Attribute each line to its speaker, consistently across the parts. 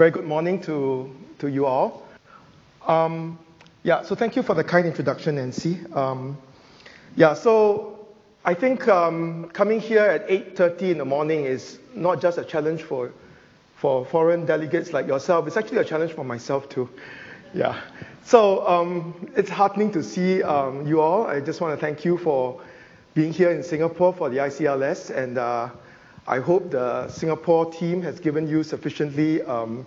Speaker 1: very good morning to, to you all. Um, yeah, so thank you for the kind introduction, Nancy. Um, yeah, so I think um, coming here at 8.30 in the morning is not just a challenge for, for foreign delegates like yourself, it's actually a challenge for myself too. Yeah, so um, it's heartening to see um, you all. I just want to thank you for being here in Singapore for the ICLS and uh, I hope the Singapore team has given you sufficiently um,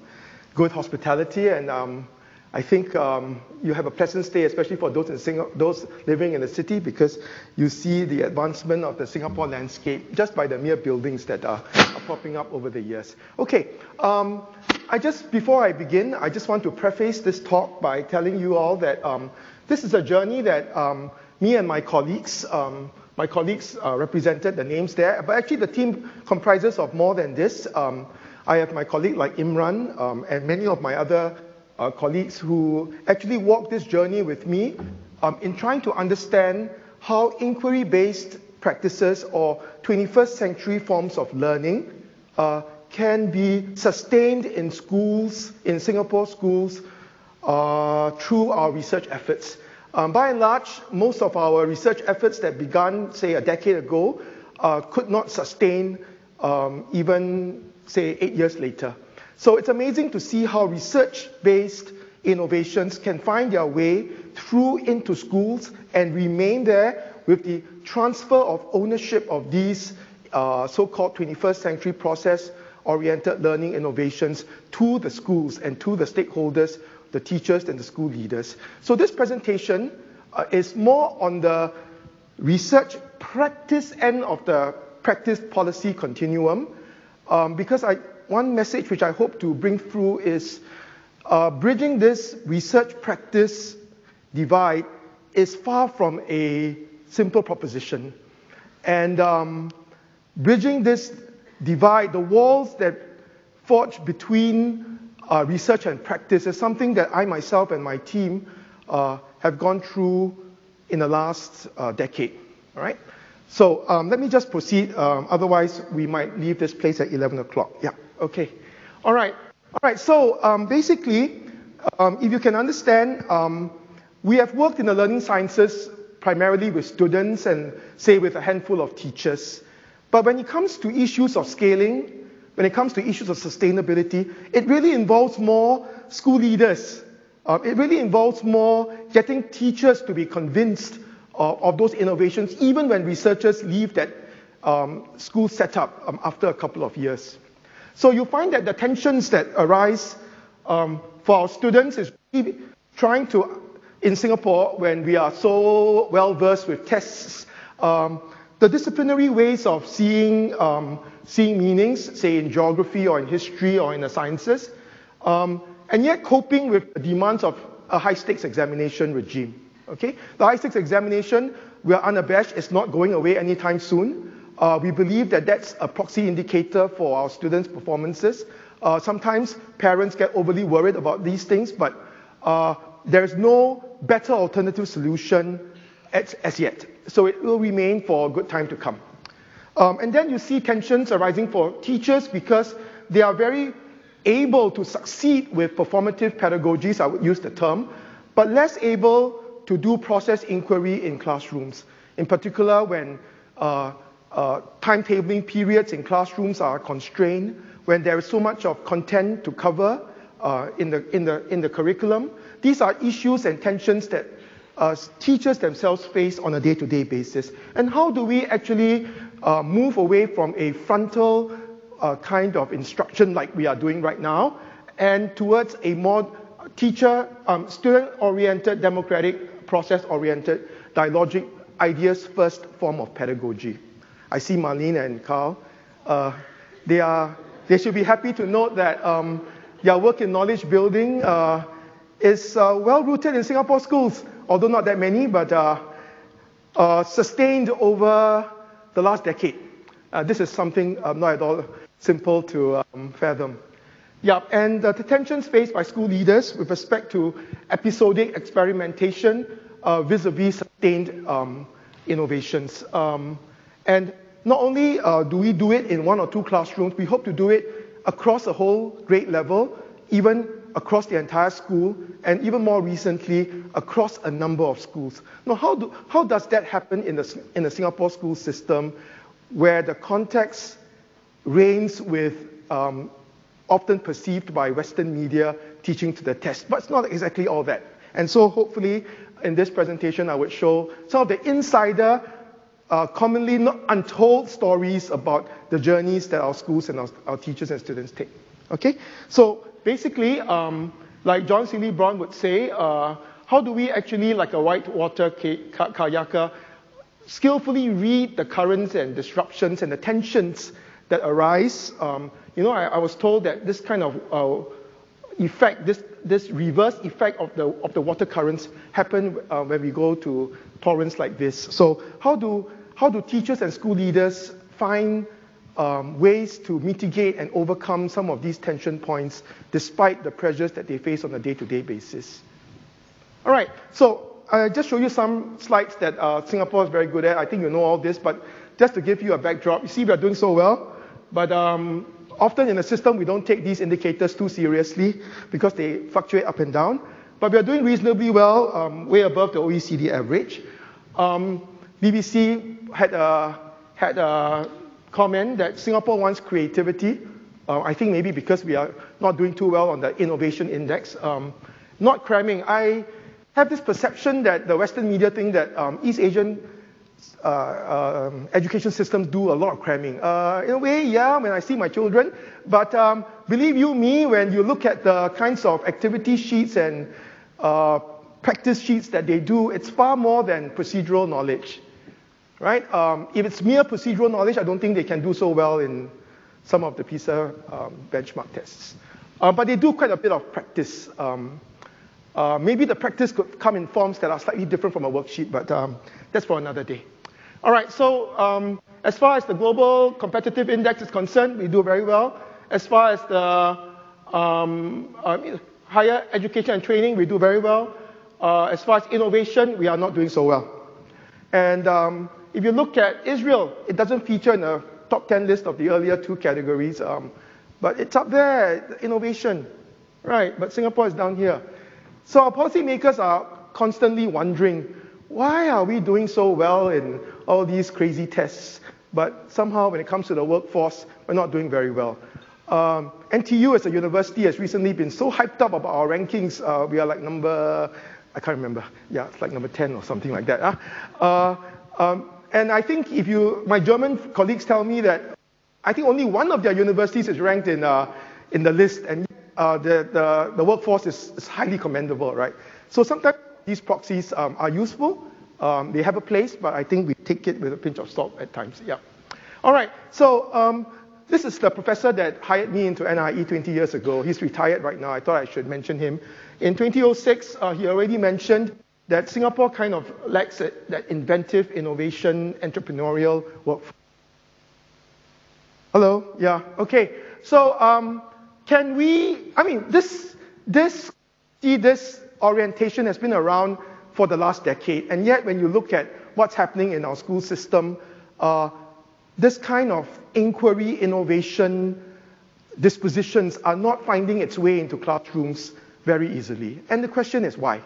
Speaker 1: good hospitality, and um, I think um, you have a pleasant stay, especially for those, in Sing- those living in the city, because you see the advancement of the Singapore landscape just by the mere buildings that are, are popping up over the years. Okay, um, I just before I begin, I just want to preface this talk by telling you all that um, this is a journey that um, me and my colleagues my colleagues uh, represented the names there, but actually the team comprises of more than this. Um, I have my colleague like Imran um, and many of my other uh, colleagues who actually walked this journey with me um, in trying to understand how inquiry-based practices or 21st century forms of learning uh, can be sustained in schools, in Singapore schools, uh, through our research efforts. Um, by and large, most of our research efforts that began, say, a decade ago, uh, could not sustain um, even, say, eight years later. So it's amazing to see how research-based innovations can find their way through into schools and remain there with the transfer of ownership of these uh, so-called 21st century process-oriented learning innovations to the schools and to the stakeholders the teachers and the school leaders. So this presentation uh, is more on the research practice end of the practice policy continuum, um, because I, one message which I hope to bring through is uh, bridging this research practice divide is far from a simple proposition. And um, bridging this divide, the walls that forge between uh, research and practice is something that I myself and my team uh, have gone through in the last uh, decade. All right. So um, let me just proceed. Um, otherwise, we might leave this place at 11 o'clock. Yeah. Okay. All right. All right. So um, basically, um, if you can understand, um, we have worked in the learning sciences primarily with students and say with a handful of teachers. But when it comes to issues of scaling, when it comes to issues of sustainability, it really involves more school leaders. Uh, it really involves more getting teachers to be convinced of, of those innovations, even when researchers leave that um, school setup um, after a couple of years. So you find that the tensions that arise um, for our students is really trying to, in Singapore, when we are so well versed with tests, um, the disciplinary ways of seeing um, seeing meanings, say in geography or in history or in the sciences, um, and yet coping with the demands of a high stakes examination regime. Okay? The high stakes examination, we are unabashed, it's not going away anytime soon. Uh, we believe that that's a proxy indicator for our students' performances. Uh, sometimes parents get overly worried about these things, but uh, there's no better alternative solution as, as yet. So it will remain for a good time to come. Um, and then you see tensions arising for teachers because they are very able to succeed with performative pedagogies, I would use the term, but less able to do process inquiry in classrooms. In particular, when uh, uh, timetabling periods in classrooms are constrained, when there is so much of content to cover uh, in, the, in, the, in the curriculum. These are issues and tensions that uh, teachers themselves face on a day-to-day basis. And how do we actually uh, move away from a frontal uh, kind of instruction like we are doing right now and towards a more teacher, um, student-oriented, democratic, process-oriented, dialogic, ideas-first form of pedagogy. I see Marlene and Carl. Uh, they, are, they should be happy to note that um, their work in knowledge building uh, is uh, well rooted in Singapore schools, although not that many, but uh, uh, sustained over the last decade. Uh, this is something um, not at all simple to um, fathom. Yeah, and the tensions faced by school leaders with respect to episodic experimentation uh, vis-a-vis sustained um, innovations. Um, and not only uh, do we do it in one or two classrooms, we hope to do it across the whole grade level, even across the entire school, and even more recently, across a number of schools. Now, how, do, how does that happen in the, in the Singapore school system where the context reigns with um, often perceived by Western media teaching to the test, but it's not exactly all that. And so hopefully in this presentation I would show some of the insider, uh, commonly not untold stories about the journeys that our schools and our, our teachers and students take. Okay? So basically, um, like John Seely Brown would say, uh, how do we actually, like a whitewater kayaker, skillfully read the currents and disruptions and the tensions that arise? Um, you know, I, I, was told that this kind of uh, effect, this, this reverse effect of the, of the water currents happen uh, when we go to torrents like this. So how do, how do teachers and school leaders find um, ways to mitigate and overcome some of these tension points despite the pressures that they face on a day-to-day basis? All right, so I just show you some slides that uh, Singapore is very good at. I think you know all this, but just to give you a backdrop, you see we are doing so well, but um, often in the system, we don't take these indicators too seriously because they fluctuate up and down. But we are doing reasonably well, um, way above the OECD average. Um, BBC had a, had a comment that Singapore wants creativity. Uh, I think maybe because we are not doing too well on the innovation index. Um, not cramming. I have this perception that the Western media think that um, East Asian uh, um, education systems do a lot of cramming. Uh, in a way, yeah, when I see my children, but um, believe you me, when you look at the kinds of activity sheets and uh, practice sheets that they do, it's far more than procedural knowledge, right? Um, if it's mere procedural knowledge, I don't think they can do so well in some of the PISA um, benchmark tests. Uh, but they do quite a bit of practice. Um, uh, maybe the practice could come in forms that are slightly different from a worksheet, but um, that's for another day. All right, so um, as far as the global competitive index is concerned, we do very well. As far as the um, uh, higher education and training, we do very well. Uh, as far as innovation, we are not doing so well. And um, if you look at Israel, it doesn't feature in the top 10 list of the earlier two categories, um, but it's up there, innovation, right? But Singapore is down here. So our policymakers are constantly wondering, why are we doing so well in all these crazy tests, but somehow when it comes to the workforce, we're not doing very well? Um, NTU as a university has recently been so hyped up about our rankings. Uh, we are like number, I can't remember. Yeah, it's like number 10 or something like that. Huh? Uh, um, and I think if you, my German colleagues tell me that I think only one of their universities is ranked in, uh, in the list, and uh, the, the, the, workforce is, is highly commendable, right? So sometimes these proxies um, are useful. Um, they have a place, but I think we take it with a pinch of salt at times. Yeah. All right. So um, this is the professor that hired me into NIE 20 years ago. He's retired right now. I thought I should mention him. In 2006, uh, he already mentioned that Singapore kind of lacks it, that inventive, innovation, entrepreneurial work. Hello. Yeah. Okay. So um, can we? I mean, this this this orientation has been around for the last decade. And yet, when you look at what's happening in our school system, uh, this kind of inquiry, innovation, dispositions are not finding its way into classrooms very easily. And the question is why?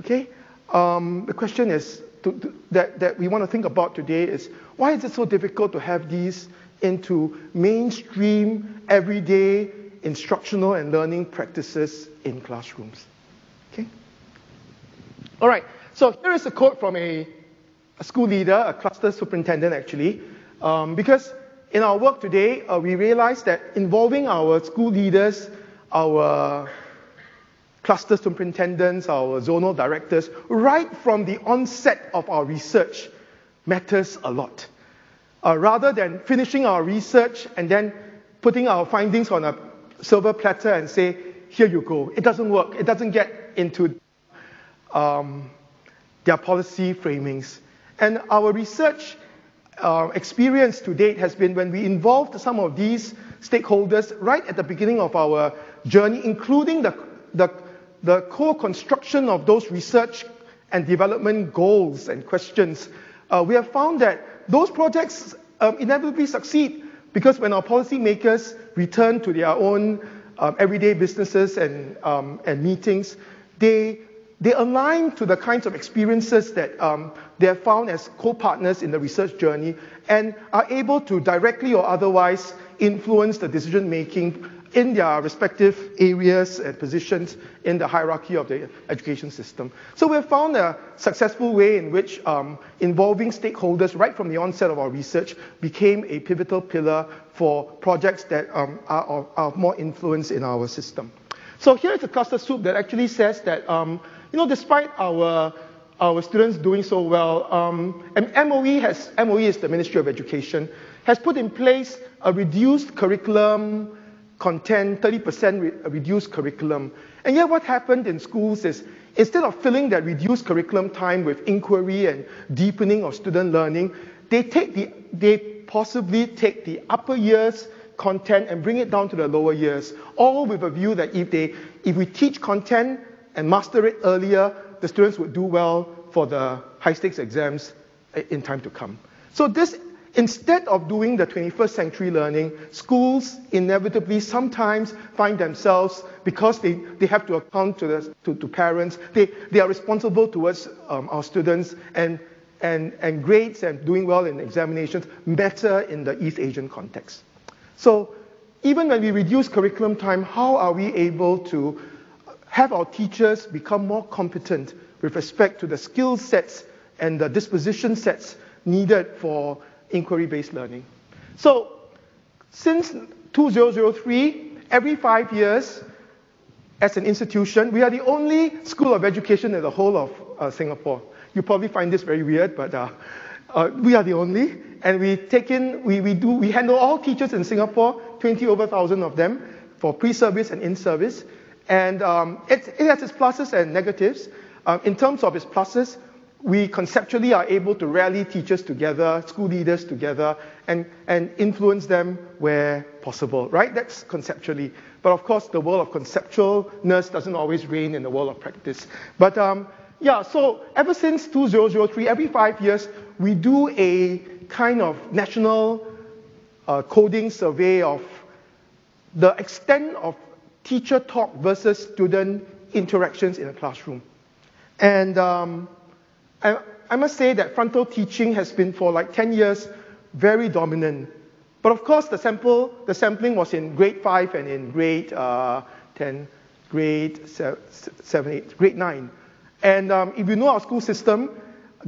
Speaker 1: Okay? Um, the question is to, to, that, that we want to think about today is why is it so difficult to have these into mainstream, everyday instructional and learning practices in classrooms? Okay? All right, so here is a quote from a, a school leader, a cluster superintendent actually, um, because in our work today, uh, we realize that involving our school leaders, our cluster superintendents, our zonal directors, right from the onset of our research matters a lot. Uh, rather than finishing our research and then putting our findings on a silver platter and say, here you go. It doesn't work. It doesn't get into um, their policy framings. And our research uh, experience to date has been when we involved some of these stakeholders right at the beginning of our journey, including the, the, the co-construction of those research and development goals and questions, uh, we have found that those projects um, inevitably succeed because when our policymakers return to their own um, everyday businesses and, um, and meetings, they, they align to the kinds of experiences that um, they have found as co-partners in the research journey and are able to directly or otherwise influence the decision making in their respective areas and positions in the hierarchy of the education system. So we have found a successful way in which um, involving stakeholders right from the onset of our research became a pivotal pillar for projects that um, are, of, are, more influence in our system. So here is a cluster soup that actually says that, um, you know, despite our our students doing so well, um, and MOE has MOE is the Ministry of Education has put in place a reduced curriculum content, 30% re- reduced curriculum. And yet, what happened in schools is instead of filling that reduced curriculum time with inquiry and deepening of student learning, they take the they possibly take the upper years content and bring it down to the lower years, all with a view that if they if we teach content and master it earlier, the students would do well for the high stakes exams in time to come. So this Instead of doing the 21st century learning, schools inevitably sometimes find themselves, because they, they have to account to, the, to, to parents, they, they are responsible towards um, our students, and, and, and grades and doing well in examinations matter in the East Asian context. So even when we reduce curriculum time, how are we able to have our teachers become more competent with respect to the skill sets and the disposition sets needed for inquiry-based learning. So since 2003, every five years, as an institution, we are the only school of education in the whole of uh, Singapore. You probably find this very weird, but uh, uh, we are the only, and we take in, we, we do, we handle all teachers in Singapore, 20 over thousand of them, for pre-service and in-service, and um, it, it, has its pluses and negatives. Uh, in terms of its pluses, we conceptually are able to rally teachers together, school leaders together, and, and influence them where possible, right? That's conceptually. But of course, the world of conceptualness doesn't always reign in the world of practice. But um, yeah, so ever since 2003, every five years, we do a kind of national uh, coding survey of the extent of teacher talk versus student interactions in a classroom. And um, I, I must say that frontal teaching has been for like 10 years very dominant. But of course, the sample, the sampling was in grade 5 and in grade uh, 10, grade 7, 8, grade 9. And um, if you know our school system,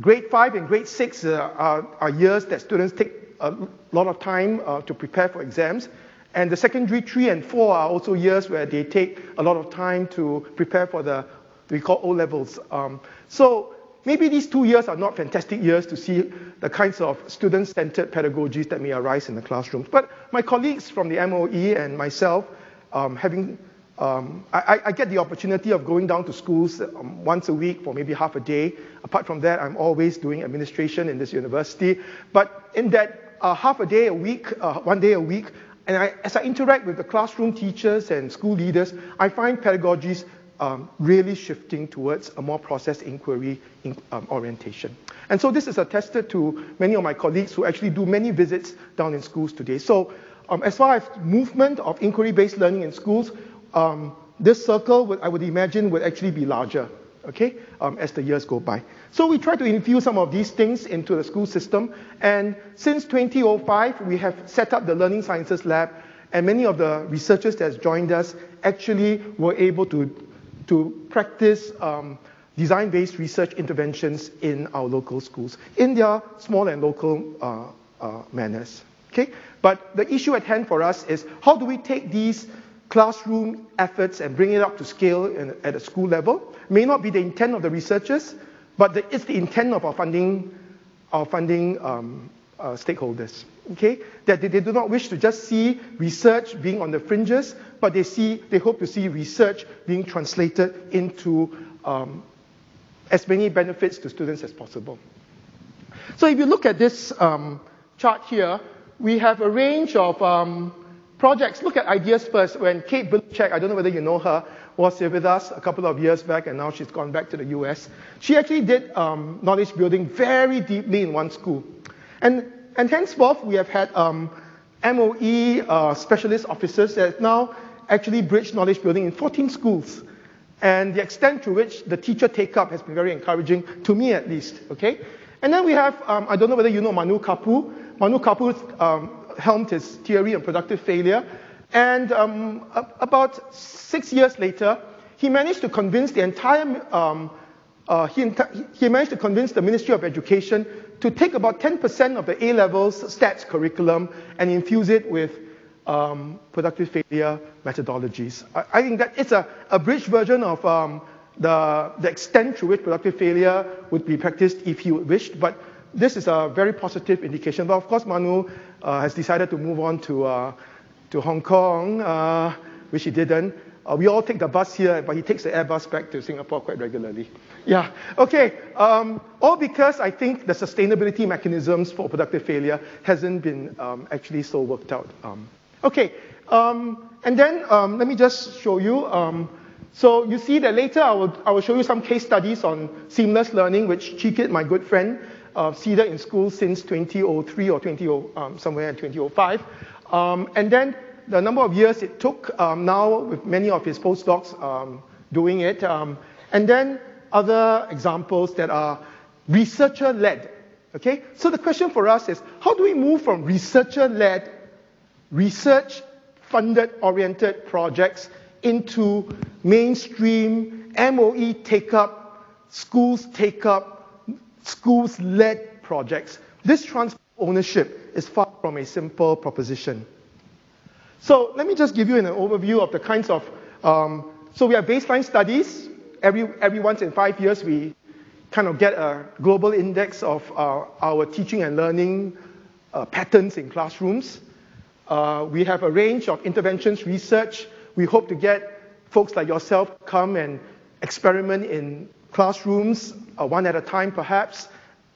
Speaker 1: grade 5 and grade 6 uh, are, are, years that students take a lot of time uh, to prepare for exams. And the secondary 3 and 4 are also years where they take a lot of time to prepare for the, we call O levels. Um, so Maybe these two years are not fantastic years to see the kinds of student-centered pedagogies that may arise in the classrooms. But my colleagues from the MOE and myself, um, having um, I, I, get the opportunity of going down to schools um, once a week for maybe half a day. Apart from that, I'm always doing administration in this university. But in that uh, half a day a week, uh, one day a week, and I, as I interact with the classroom teachers and school leaders, I find pedagogies um, really shifting towards a more process inquiry in, um, orientation. And so this is attested to many of my colleagues who actually do many visits down in schools today. So um, as far as movement of inquiry-based learning in schools, um, this circle, would, I would imagine, would actually be larger, okay, um, as the years go by. So we try to infuse some of these things into the school system. And since 2005, we have set up the Learning Sciences Lab, and many of the researchers that has joined us actually were able to to practice um, design-based research interventions in our local schools in their small and local uh, uh, manners. Okay? But the issue at hand for us is how do we take these classroom efforts and bring it up to scale in, at a school level? May not be the intent of the researchers, but the, it's the intent of our funding, our funding um, uh, stakeholders. Okay, that they, they do not wish to just see research being on the fringes, but they see, they hope to see research being translated into um, as many benefits to students as possible. So if you look at this um, chart here, we have a range of um, projects. Look at ideas first. When Kate Bielaczyc, I don't know whether you know her, was here with us a couple of years back, and now she's gone back to the US. She actually did um, knowledge building very deeply in one school. And and henceforth, we have had um, MOE uh, specialist officers that now actually bridge knowledge building in 14 schools. And the extent to which the teacher take up has been very encouraging, to me at least. Okay? And then we have, um, I don't know whether you know Manu Kapur. Manu Kapur um, helmed his theory on productive failure. And um, about six years later, he managed to convince the entire, um, uh, he, he managed to convince the Ministry of Education to take about 10% of the A levels stats curriculum and infuse it with um, productive failure methodologies. I, I, think that it's a, a bridge version of um, the, the extent to which productive failure would be practiced if you wished, but this is a very positive indication. But of course, Manu uh, has decided to move on to, uh, to Hong Kong, uh, which he didn't. Uh, we all take the bus here, but he takes the Airbus back to Singapore quite regularly. Yeah, okay. Um, all because I think the sustainability mechanisms for productive failure hasn't been um, actually so worked out. Um, okay, um, and then um, let me just show you. Um, so you see that later I will, I will show you some case studies on seamless learning, which Chee Kit, my good friend, uh, seeded in school since 2003 or 20, um, somewhere in 2005. Um, and then the number of years it took um, now with many of his postdocs um, doing it. Um, and then other examples that are researcher-led. Okay? So the question for us is, how do we move from researcher-led, research-funded oriented projects into mainstream MOE take-up, schools take-up, schools-led projects? This transfer ownership is far from a simple proposition. So let me just give you an overview of the kinds of, um, so we have baseline studies. Every, every once in five years, we kind of get a global index of uh, our teaching and learning uh, patterns in classrooms. Uh, we have a range of interventions research. We hope to get folks like yourself come and experiment in classrooms, uh, one at a time perhaps,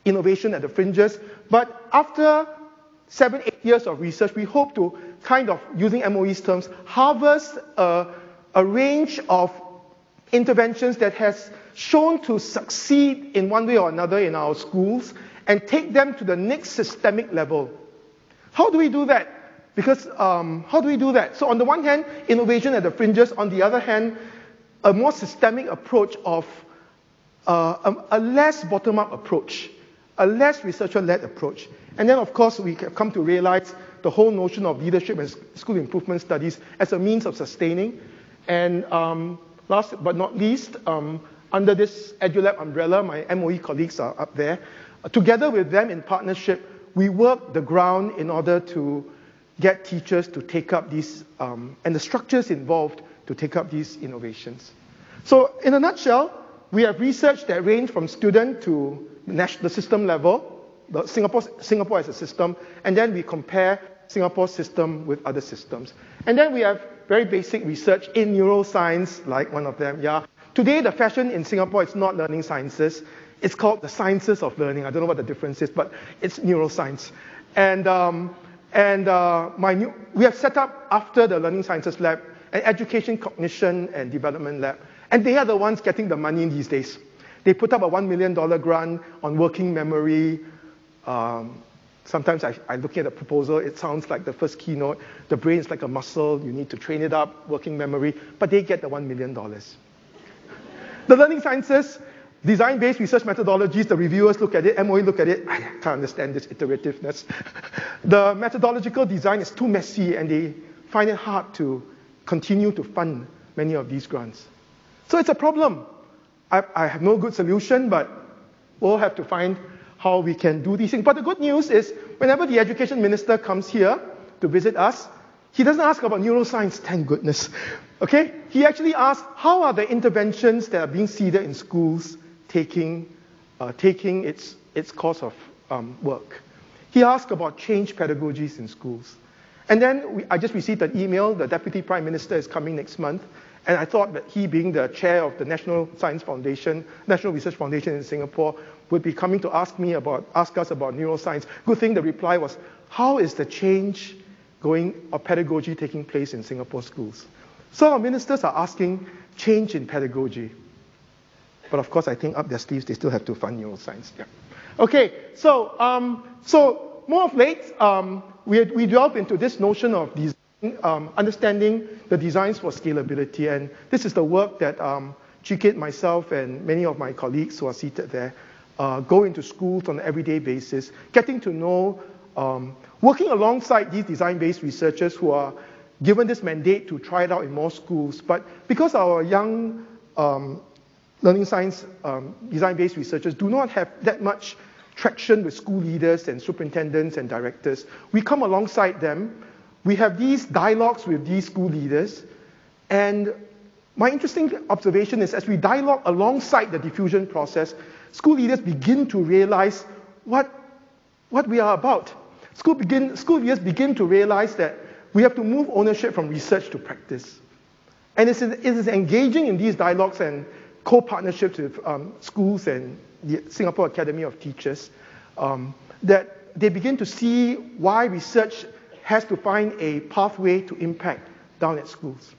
Speaker 1: innovation at the fringes. But after seven, eight years of research, we hope to kind of, using MOE's terms, harvest a, a range of interventions that has shown to succeed in one way or another in our schools and take them to the next systemic level. How do we do that? Because um, how do we do that? So on the one hand, innovation at the fringes. On the other hand, a more systemic approach of uh, a, a less bottom-up approach, a less researcher-led approach. And then, of course, we have come to realize the whole notion of leadership and school improvement studies as a means of sustaining. And um, last but not least, um, under this EduLab umbrella, my MOE colleagues are up there. Uh, together with them in partnership, we work the ground in order to get teachers to take up these, um, and the structures involved to take up these innovations. So, in a nutshell, we have research that range from student to the system level, the Singapore, Singapore as a system, and then we compare Singapore's system with other systems. And then we have very basic research in neuroscience, like one of them, yeah. Today, the fashion in Singapore is not learning sciences. It's called the sciences of learning. I don't know what the difference is, but it's neuroscience. And, um, and uh, my new, we have set up, after the Learning Sciences Lab, an Education, Cognition, and Development Lab. And they are the ones getting the money these days. They put up a $1 million grant on working memory, um, sometimes I, I look at a proposal, it sounds like the first keynote. The brain is like a muscle, you need to train it up, working memory, but they get the $1 million. the learning sciences, design-based research methodologies, the reviewers look at it, MOE look at it, I can't understand this iterativeness. the methodological design is too messy and they find it hard to continue to fund many of these grants. So it's a problem. I, I have no good solution, but we'll have to find how we can do these things. But the good news is, whenever the education minister comes here to visit us, he doesn't ask about neuroscience, thank goodness. Okay? He actually asks, how are the interventions that are being seeded in schools taking, uh, taking its, its course of um, work? He asks about change pedagogies in schools. And then we, I just received an email, the Deputy Prime Minister is coming next month, and I thought that he, being the chair of the National Science Foundation, National Research Foundation in Singapore, would be coming to ask me about, ask us about neuroscience. Good thing the reply was, how is the change going, or pedagogy taking place in Singapore schools? So our ministers are asking change in pedagogy. But of course, I think up their sleeves, they still have to fund neuroscience. Yeah. Okay, so, um, so more of late, um, we, we delve into this notion of these um, understanding the designs for scalability. And this is the work that um, Chee Kit, myself, and many of my colleagues who are seated there uh, go into schools on an everyday basis, getting to know, um, working alongside these design-based researchers who are given this mandate to try it out in more schools. But because our young um, learning science um, design-based researchers do not have that much traction with school leaders and superintendents and directors, we come alongside them. We have these dialogues with these school leaders, and my interesting observation is as we dialogue alongside the diffusion process, school leaders begin to realize what, what we are about. School, begin, school leaders begin to realize that we have to move ownership from research to practice. And it is, engaging in these dialogues and co-partnerships with um, schools and the Singapore Academy of Teachers um, that they begin to see why research has to find a pathway to impact down at schools.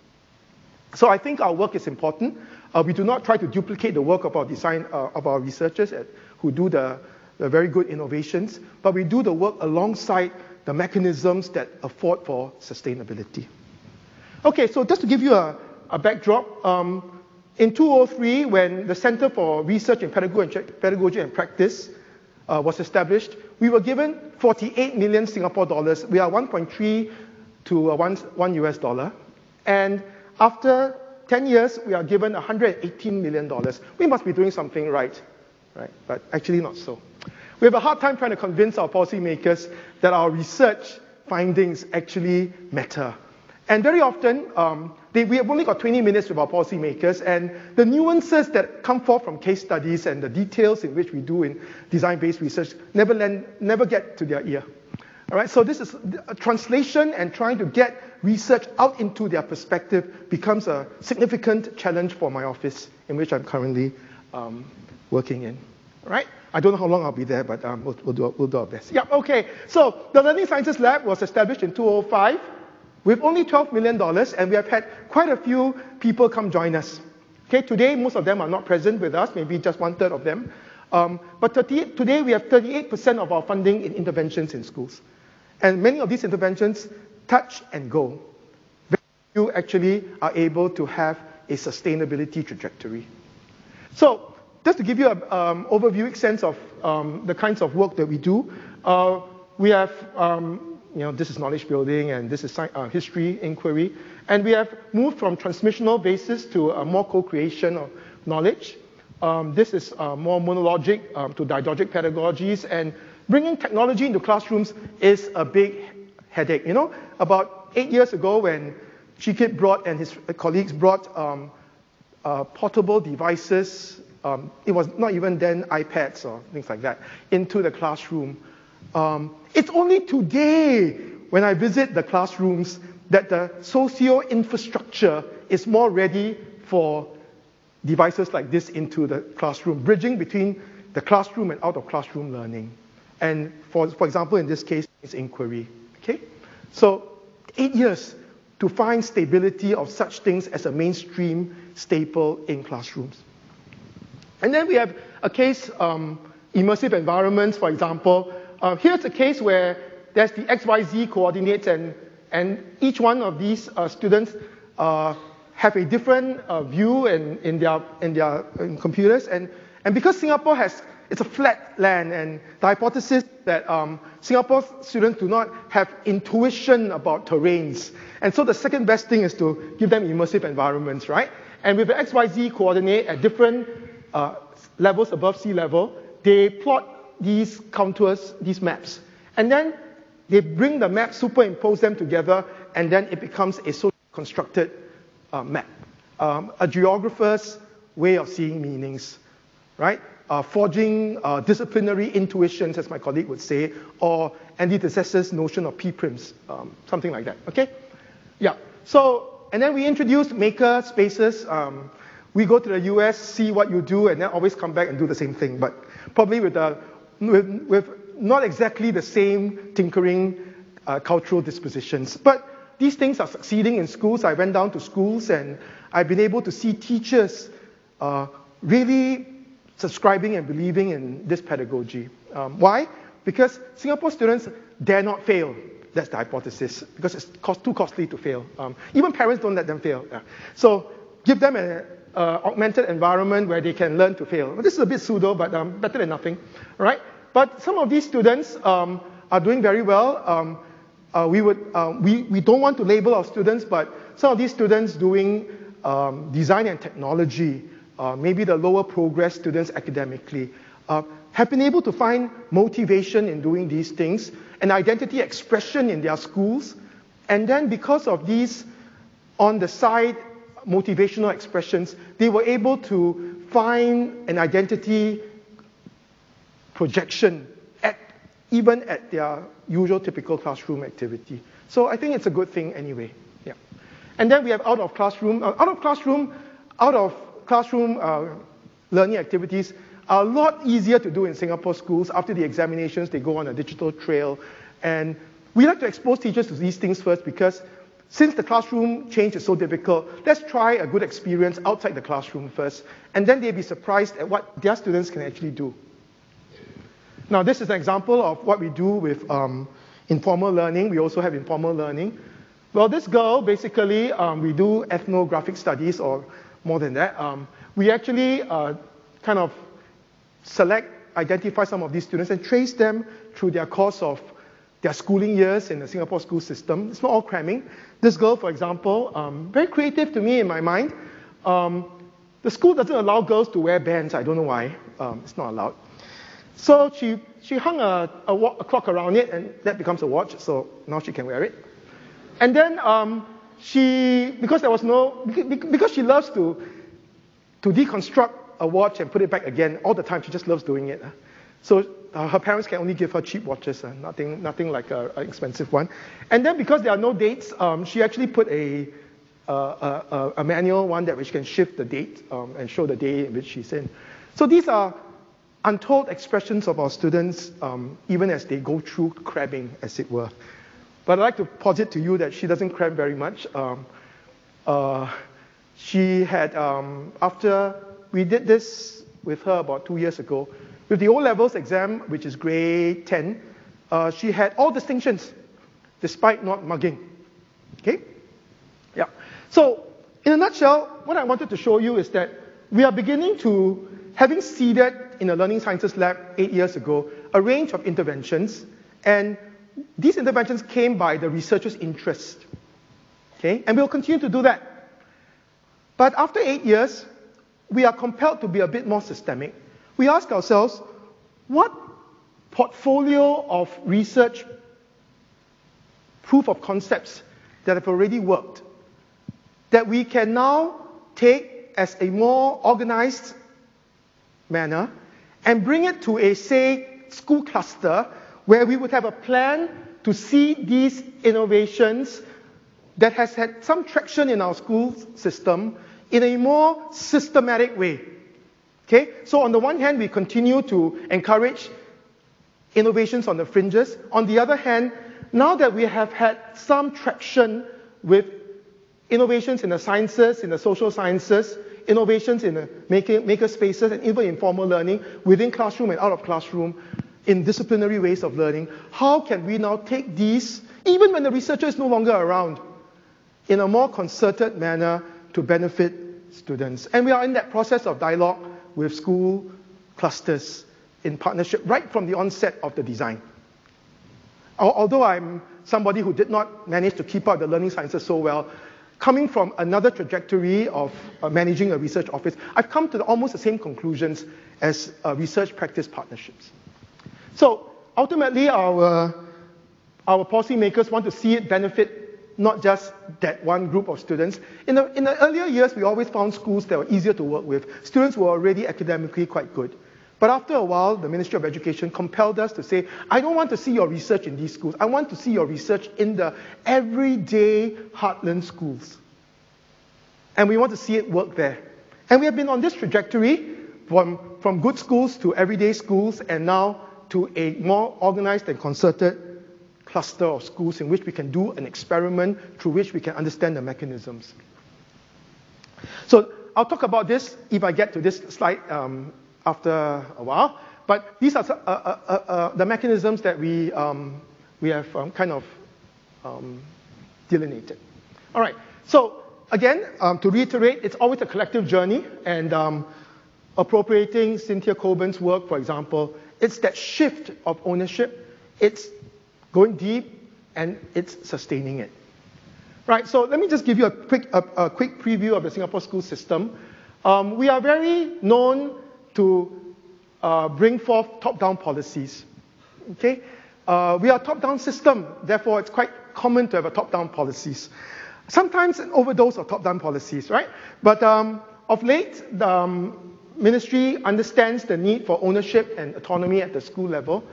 Speaker 1: So I think our work is important. Uh, we do not try to duplicate the work of our design uh, of our researchers at, who do the, the very good innovations, but we do the work alongside the mechanisms that afford for sustainability. Okay, so just to give you a, a backdrop, um, in 2003, when the Center for Research in Pedagogy and Practice uh, was established, we were given 48 million Singapore dollars. We are 1.3 to uh, 1, 1 US dollar. And after 10 years, we are given $118 million. We must be doing something right, right? But actually not so. We have a hard time trying to convince our policymakers that our research findings actually matter. And very often, um, they, we have only got 20 minutes with our policymakers, and the nuances that come forth from case studies and the details in which we do in design-based research never, never get to their ear. All right, so this is a translation and trying to get research out into their perspective becomes a significant challenge for my office in which I'm currently um, working in. All right? I don't know how long I'll be there, but um, we'll, we'll, do, we'll do our best. Yeah, okay. So the Learning Sciences Lab was established in 2005 with only $12 million, and we have had quite a few people come join us. Okay, today most of them are not present with us, maybe just one third of them. Um, but 38, today we have 38% of our funding in interventions in schools. And many of these interventions touch and go. Very few actually are able to have a sustainability trajectory. So, just to give you an um, overview sense of um, the kinds of work that we do, uh, we have, um, you know, this is knowledge building and this is uh, history inquiry. And we have moved from transmissional basis to a more co-creation of knowledge. Um, this is uh, more monologic um, to didactic pedagogies. And Bringing technology into classrooms is a big headache. You know, about eight years ago when Chee Kit brought and his colleagues brought um, uh, portable devices, um, it was not even then iPads or things like that, into the classroom. Um, it's only today when I visit the classrooms that the socio infrastructure is more ready for devices like this into the classroom, bridging between the classroom and out of classroom learning. And for, for example, in this case, it's inquiry. Okay? So eight years to find stability of such things as a mainstream staple in classrooms. And then we have a case, um, immersive environments, for example. Uh, here's a case where there's the XYZ coordinates, and, and each one of these uh, students uh, have a different uh, view in, in their, in their in computers. And, and because Singapore has it's a flat land, and the hypothesis that um, Singapore students do not have intuition about terrains. And so the second best thing is to give them immersive environments, right? And with the XYZ coordinate at different uh, levels above sea level, they plot these contours, these maps. And then they bring the maps, superimpose them together, and then it becomes a so constructed uh, map. Um, a geographer's way of seeing meanings, right? uh, forging uh, disciplinary intuitions, as my colleague would say, or Andy diSessa's notion of p-prims, um, something like that. Okay? Yeah. So, and then we introduced maker spaces. Um, we go to the US, see what you do, and then always come back and do the same thing, but probably with, a, with, with not exactly the same tinkering uh, cultural dispositions. But these things are succeeding in schools. I went down to schools and I've been able to see teachers uh, really subscribing and believing in this pedagogy. Um, why? Because Singapore students dare not fail. that's the hypothesis because it's cost, too costly to fail. Um, even parents don't let them fail. So give them an uh, augmented environment where they can learn to fail. This is a bit pseudo, but um, better than nothing, right? But some of these students um, are doing very well. Um, uh, we, would, uh, we, we don't want to label our students, but some of these students doing um, design and technology, uh, maybe the lower progress students academically, uh, have been able to find motivation in doing these things, an identity expression in their schools, and then because of these on the side motivational expressions, they were able to find an identity projection at, even at their usual typical classroom activity. So I think it's a good thing anyway. Yeah. And then we have out of classroom, uh, out of classroom, out of classroom uh, learning activities are a lot easier to do in Singapore schools. After the examinations, they go on a digital trail. And we like to expose teachers to these things first because since the classroom change is so difficult, let's try a good experience outside the classroom first, and then they'll be surprised at what their students can actually do. Now, this is an example of what we do with um, informal learning. We also have informal learning. Well, this girl, basically, um, we do ethnographic studies, or more than that. Um, we actually uh, kind of select, identify some of these students and trace them through their course of their schooling years in the Singapore school system. It's not all cramming. This girl, for example, um, very creative to me in my mind. Um, the school doesn't allow girls to wear bands. I don't know why. Um, it's not allowed. So she, she hung a, a, a, clock around it, and that becomes a watch. So now she can wear it. And then um, she, because there was no, because she loves to, to deconstruct a watch and put it back again all the time. She just loves doing it. So uh, her parents can only give her cheap watches, uh, nothing, nothing like an expensive one. And then because there are no dates, um, she actually put a, uh, a, manual one that which can shift the date um, and show the day in which she's in. So these are untold expressions of our students, um, even as they go through crabbing, as it were. But I'd like to posit to you that she doesn't cram very much. Um, uh, she had, um, after we did this with her about two years ago, with the O levels exam, which is grade 10, uh, she had all distinctions despite not mugging. Okay? Yeah. So, in a nutshell, what I wanted to show you is that we are beginning to, having seeded in the Learning Sciences Lab eight years ago, a range of interventions, and these interventions came by the researchers' interest. Okay? And we'll continue to do that. But after eight years, we are compelled to be a bit more systemic we ask ourselves, what portfolio of research proof of concepts that have already worked that we can now take as a more organized manner and bring it to a, say, school cluster where we would have a plan to see these innovations that has had some traction in our school system in a more systematic way. Okay? So on the one hand, we continue to encourage innovations on the fringes. On the other hand, now that we have had some traction with innovations in the sciences, in the social sciences, innovations in the maker, maker spaces, and even informal learning, within classroom and out of classroom, in disciplinary ways of learning, how can we now take these, even when the researcher is no longer around, in a more concerted manner to benefit students? And we are in that process of dialogue with school clusters in partnership right from the onset of the design. Although I'm somebody who did not manage to keep up the learning sciences so well, coming from another trajectory of uh, managing a research office, I've come to the, almost the same conclusions as uh, research practice partnerships. So ultimately, our, our policymakers want to see it benefit not just that one group of students. In the, in the earlier years, we always found schools that were easier to work with. Students were already academically quite good. But after a while, the Ministry of Education compelled us to say, I don't want to see your research in these schools. I want to see your research in the everyday heartland schools. And we want to see it work there. And we have been on this trajectory from, from good schools to everyday schools and now to a more organized and concerted cluster of schools in which we can do an experiment through which we can understand the mechanisms. So I'll talk about this if I get to this slide um, after a while. But these are uh, uh, uh, uh the mechanisms that we, um, we have um, kind of um, delineated. All right, so again, um, to reiterate, it's always a collective journey, and um, appropriating Cynthia Coburn's work, for example, it's that shift of ownership, it's going deep, and it's sustaining it. Right, so let me just give you a quick, a, a quick preview of the Singapore school system. Um, we are very known to uh, bring forth top-down policies. Okay, uh, we are a top-down system, therefore it's quite common to have a top-down policies. Sometimes an overdose of top-down policies, right? But um, of late, the um, ministry understands the need for ownership and autonomy at the school level,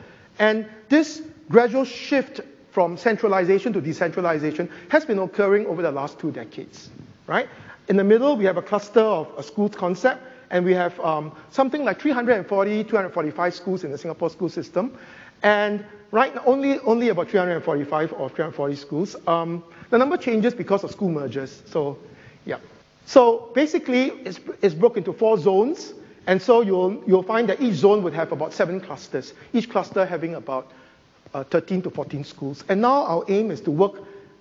Speaker 1: and this gradual shift from centralization to decentralization has been occurring over the last two decades, right? In the middle, we have a cluster of a schools concept, and we have um, something like 340, 245 schools in the Singapore school system. And right now, only, only about 345 or 340 schools. Um, the number changes because of school mergers. So, yeah. So basically, it's, it's broken into four zones. And so you'll, you'll find that each zone would have about seven clusters, each cluster having about Uh, 13 to 14 schools. And now our aim is to work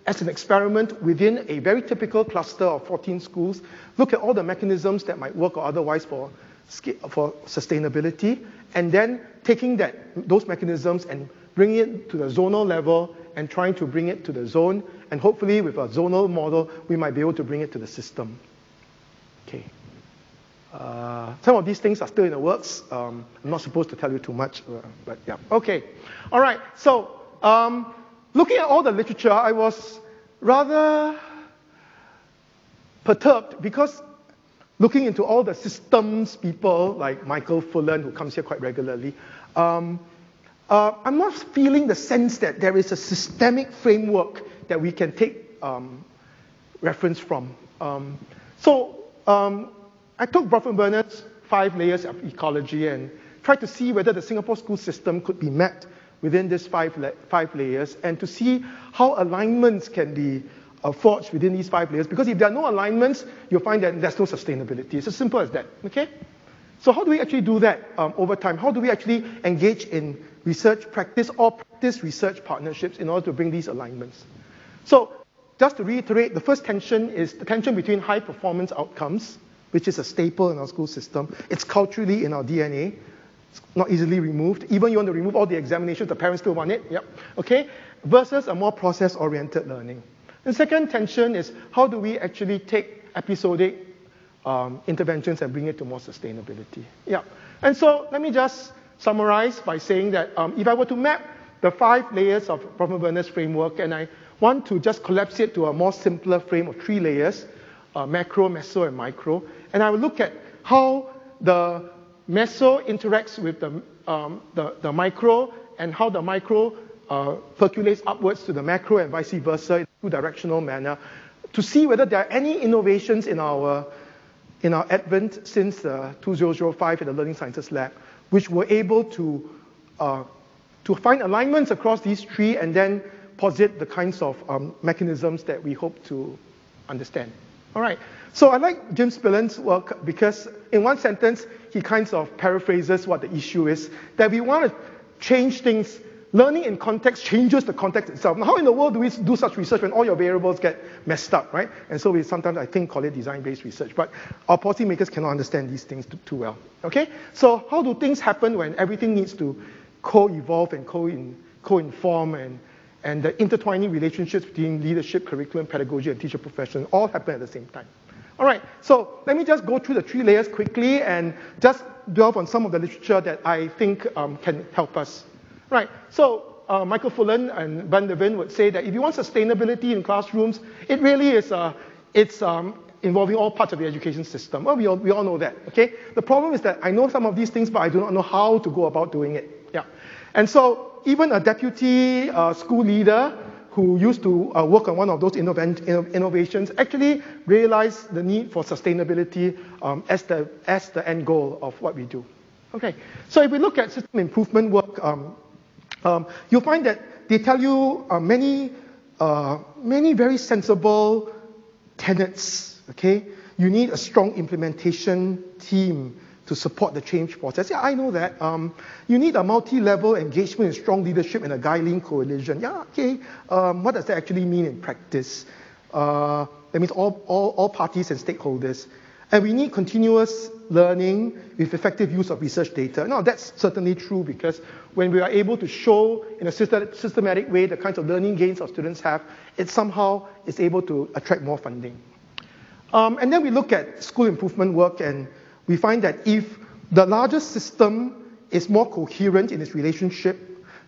Speaker 1: as an experiment within a very typical cluster of 14 schools, look at all the mechanisms that might work or otherwise for, for sustainability, and then taking that, those mechanisms and bringing it to the zonal level and trying to bring it to the zone, and hopefully with a zonal model, we might be able to bring it to the system. Okay. Uh, some of these things are still in the works. Um, I'm not supposed to tell you too much, uh, but yeah. Okay. All right. So, um, looking at all the literature, I was rather perturbed because looking into all the systems people like Michael Fullan, who comes here quite regularly, um, uh, I'm not feeling the sense that there is a systemic framework that we can take um, reference from. Um, so um, I took Bronfenbrenner's five layers of ecology and tried to see whether the Singapore school system could be mapped within these five, la- five layers and to see how alignments can be uh, forged within these five layers. Because if there are no alignments, you'll find that there's no sustainability. It's as simple as that. Okay? So how do we actually do that um, over time? How do we actually engage in research practice or practice research partnerships in order to bring these alignments? So just to reiterate, the first tension is the tension between high performance outcomes, which is a staple in our school system. It's culturally in our DNA It's not easily removed. Even you want to remove all the examinations, the parents still want it. Yep. Okay. Versus a more process-oriented learning. The second tension is how do we actually take episodic um, interventions and bring it to more sustainability. Yeah. And so let me just summarize by saying that um, if I were to map the five layers of Bronfenbrenner's framework, and I want to just collapse it to a more simpler frame of three layers, uh, macro, meso, and micro, and I will look at how the meso interacts with the, um, the, the, micro and how the micro uh, percolates upwards to the macro and vice versa in a two-directional manner to see whether there are any innovations in our, in our advent since uh, 2005 in the Learning Sciences Lab, which were able to, uh, to find alignments across these three and then posit the kinds of um, mechanisms that we hope to understand. All right. So I like Jim Spillane's work because in one sentence, he kind of paraphrases what the issue is, that we want to change things. Learning in context changes the context itself. Now, how in the world do we do such research when all your variables get messed up, right? And so we sometimes, I think, call it design-based research. But our policymakers cannot understand these things too, too well. Okay? So how do things happen when everything needs to co-evolve and co-inform and and the intertwining relationships between leadership, curriculum, pedagogy, and teacher profession all happen at the same time. All right, so let me just go through the three layers quickly and just delve on some of the literature that I think um, can help us. Right, so uh, Michael Fullan and Ben Levin would say that if you want sustainability in classrooms, it really is uh, it's um, involving all parts of the education system. Well, we all, we all know that, okay? The problem is that I know some of these things, but I do not know how to go about doing it. Yeah. And so even a deputy uh, school leader who used to uh, work on one of those innovations actually realized the need for sustainability um, as, the, as the end goal of what we do. Okay, so if we look at system improvement work, um, um, you'll find that they tell you uh, many, uh, many very sensible tenets. Okay, you need a strong implementation team to support the change process. Yeah, I know that. Um, you need a multi-level engagement and strong leadership and a guiding coalition. Yeah, okay. Um, what does that actually mean in practice? Uh, that means all, all, all parties and stakeholders. And we need continuous learning with effective use of research data. Now, that's certainly true because when we are able to show in a systematic way the kinds of learning gains our students have, it somehow is able to attract more funding. Um, and then we look at school improvement work, and we find that if the larger system is more coherent in its relationship,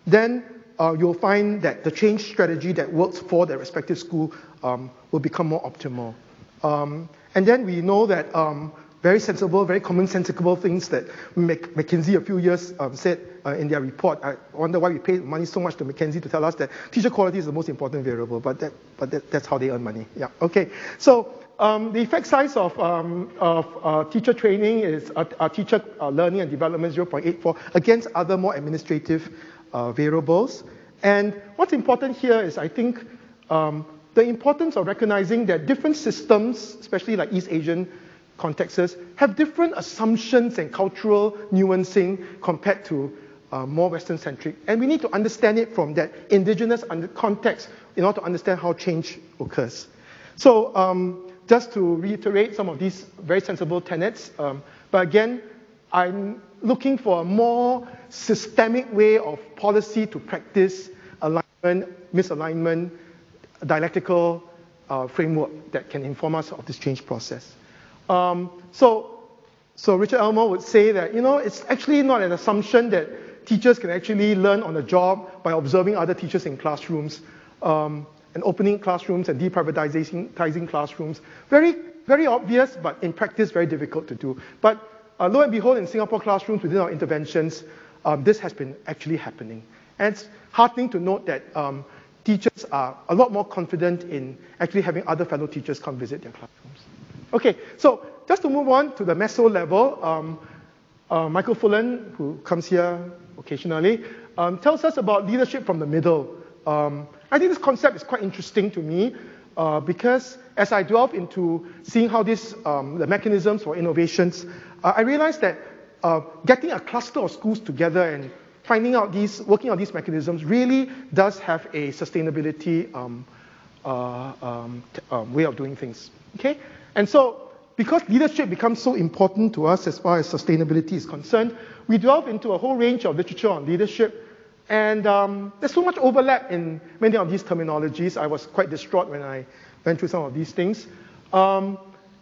Speaker 1: then uh, you'll find that the change strategy that works for the respective school um, will become more optimal. Um, and then we know that um, very sensible, very commonsensical things that McKinsey a few years um, said uh, in their report. I wonder why we pay money so much to McKinsey to tell us that teacher quality is the most important variable, but, that, but that, that's how they earn money. Yeah, okay. So um, the effect size of, um, of uh, teacher training is uh, uh teacher uh, learning and development 0.84 against other more administrative uh, variables. And what's important here is I think um, the importance of recognizing that different systems, especially like East Asian contexts, have different assumptions and cultural nuancing compared to uh, more Western centric. And we need to understand it from that indigenous context in order to understand how change occurs. So, um, just to reiterate some of these very sensible tenets, um, but again, I'm looking for a more systemic way of policy to practice alignment, misalignment, dialectical uh, framework that can inform us of this change process. Um, so, so Richard Elmore would say that, you know, it's actually not an assumption that teachers can actually learn on the job by observing other teachers in classrooms. Um, and opening classrooms and deprivatizing classrooms. Very, very obvious, but in practice, very difficult to do. But uh, lo and behold, in Singapore classrooms, within our interventions, um, this has been actually happening. And it's heartening to note that um, teachers are a lot more confident in actually having other fellow teachers come visit their classrooms. Okay, so just to move on to the meso level, um, uh, Michael Fullan, who comes here occasionally, um, tells us about leadership from the middle. Um, I think this concept is quite interesting to me uh, because as I delve into seeing how this, um, the mechanisms for innovations, uh, I realized that uh, getting a cluster of schools together and finding out these, working on these mechanisms really does have a sustainability um, uh, um, um, way of doing things. Okay? And so, because leadership becomes so important to us as far as sustainability is concerned, we delve into a whole range of literature on leadership and um, there's so much overlap in many of these terminologies. I was quite distraught when I went through some of these things. Um,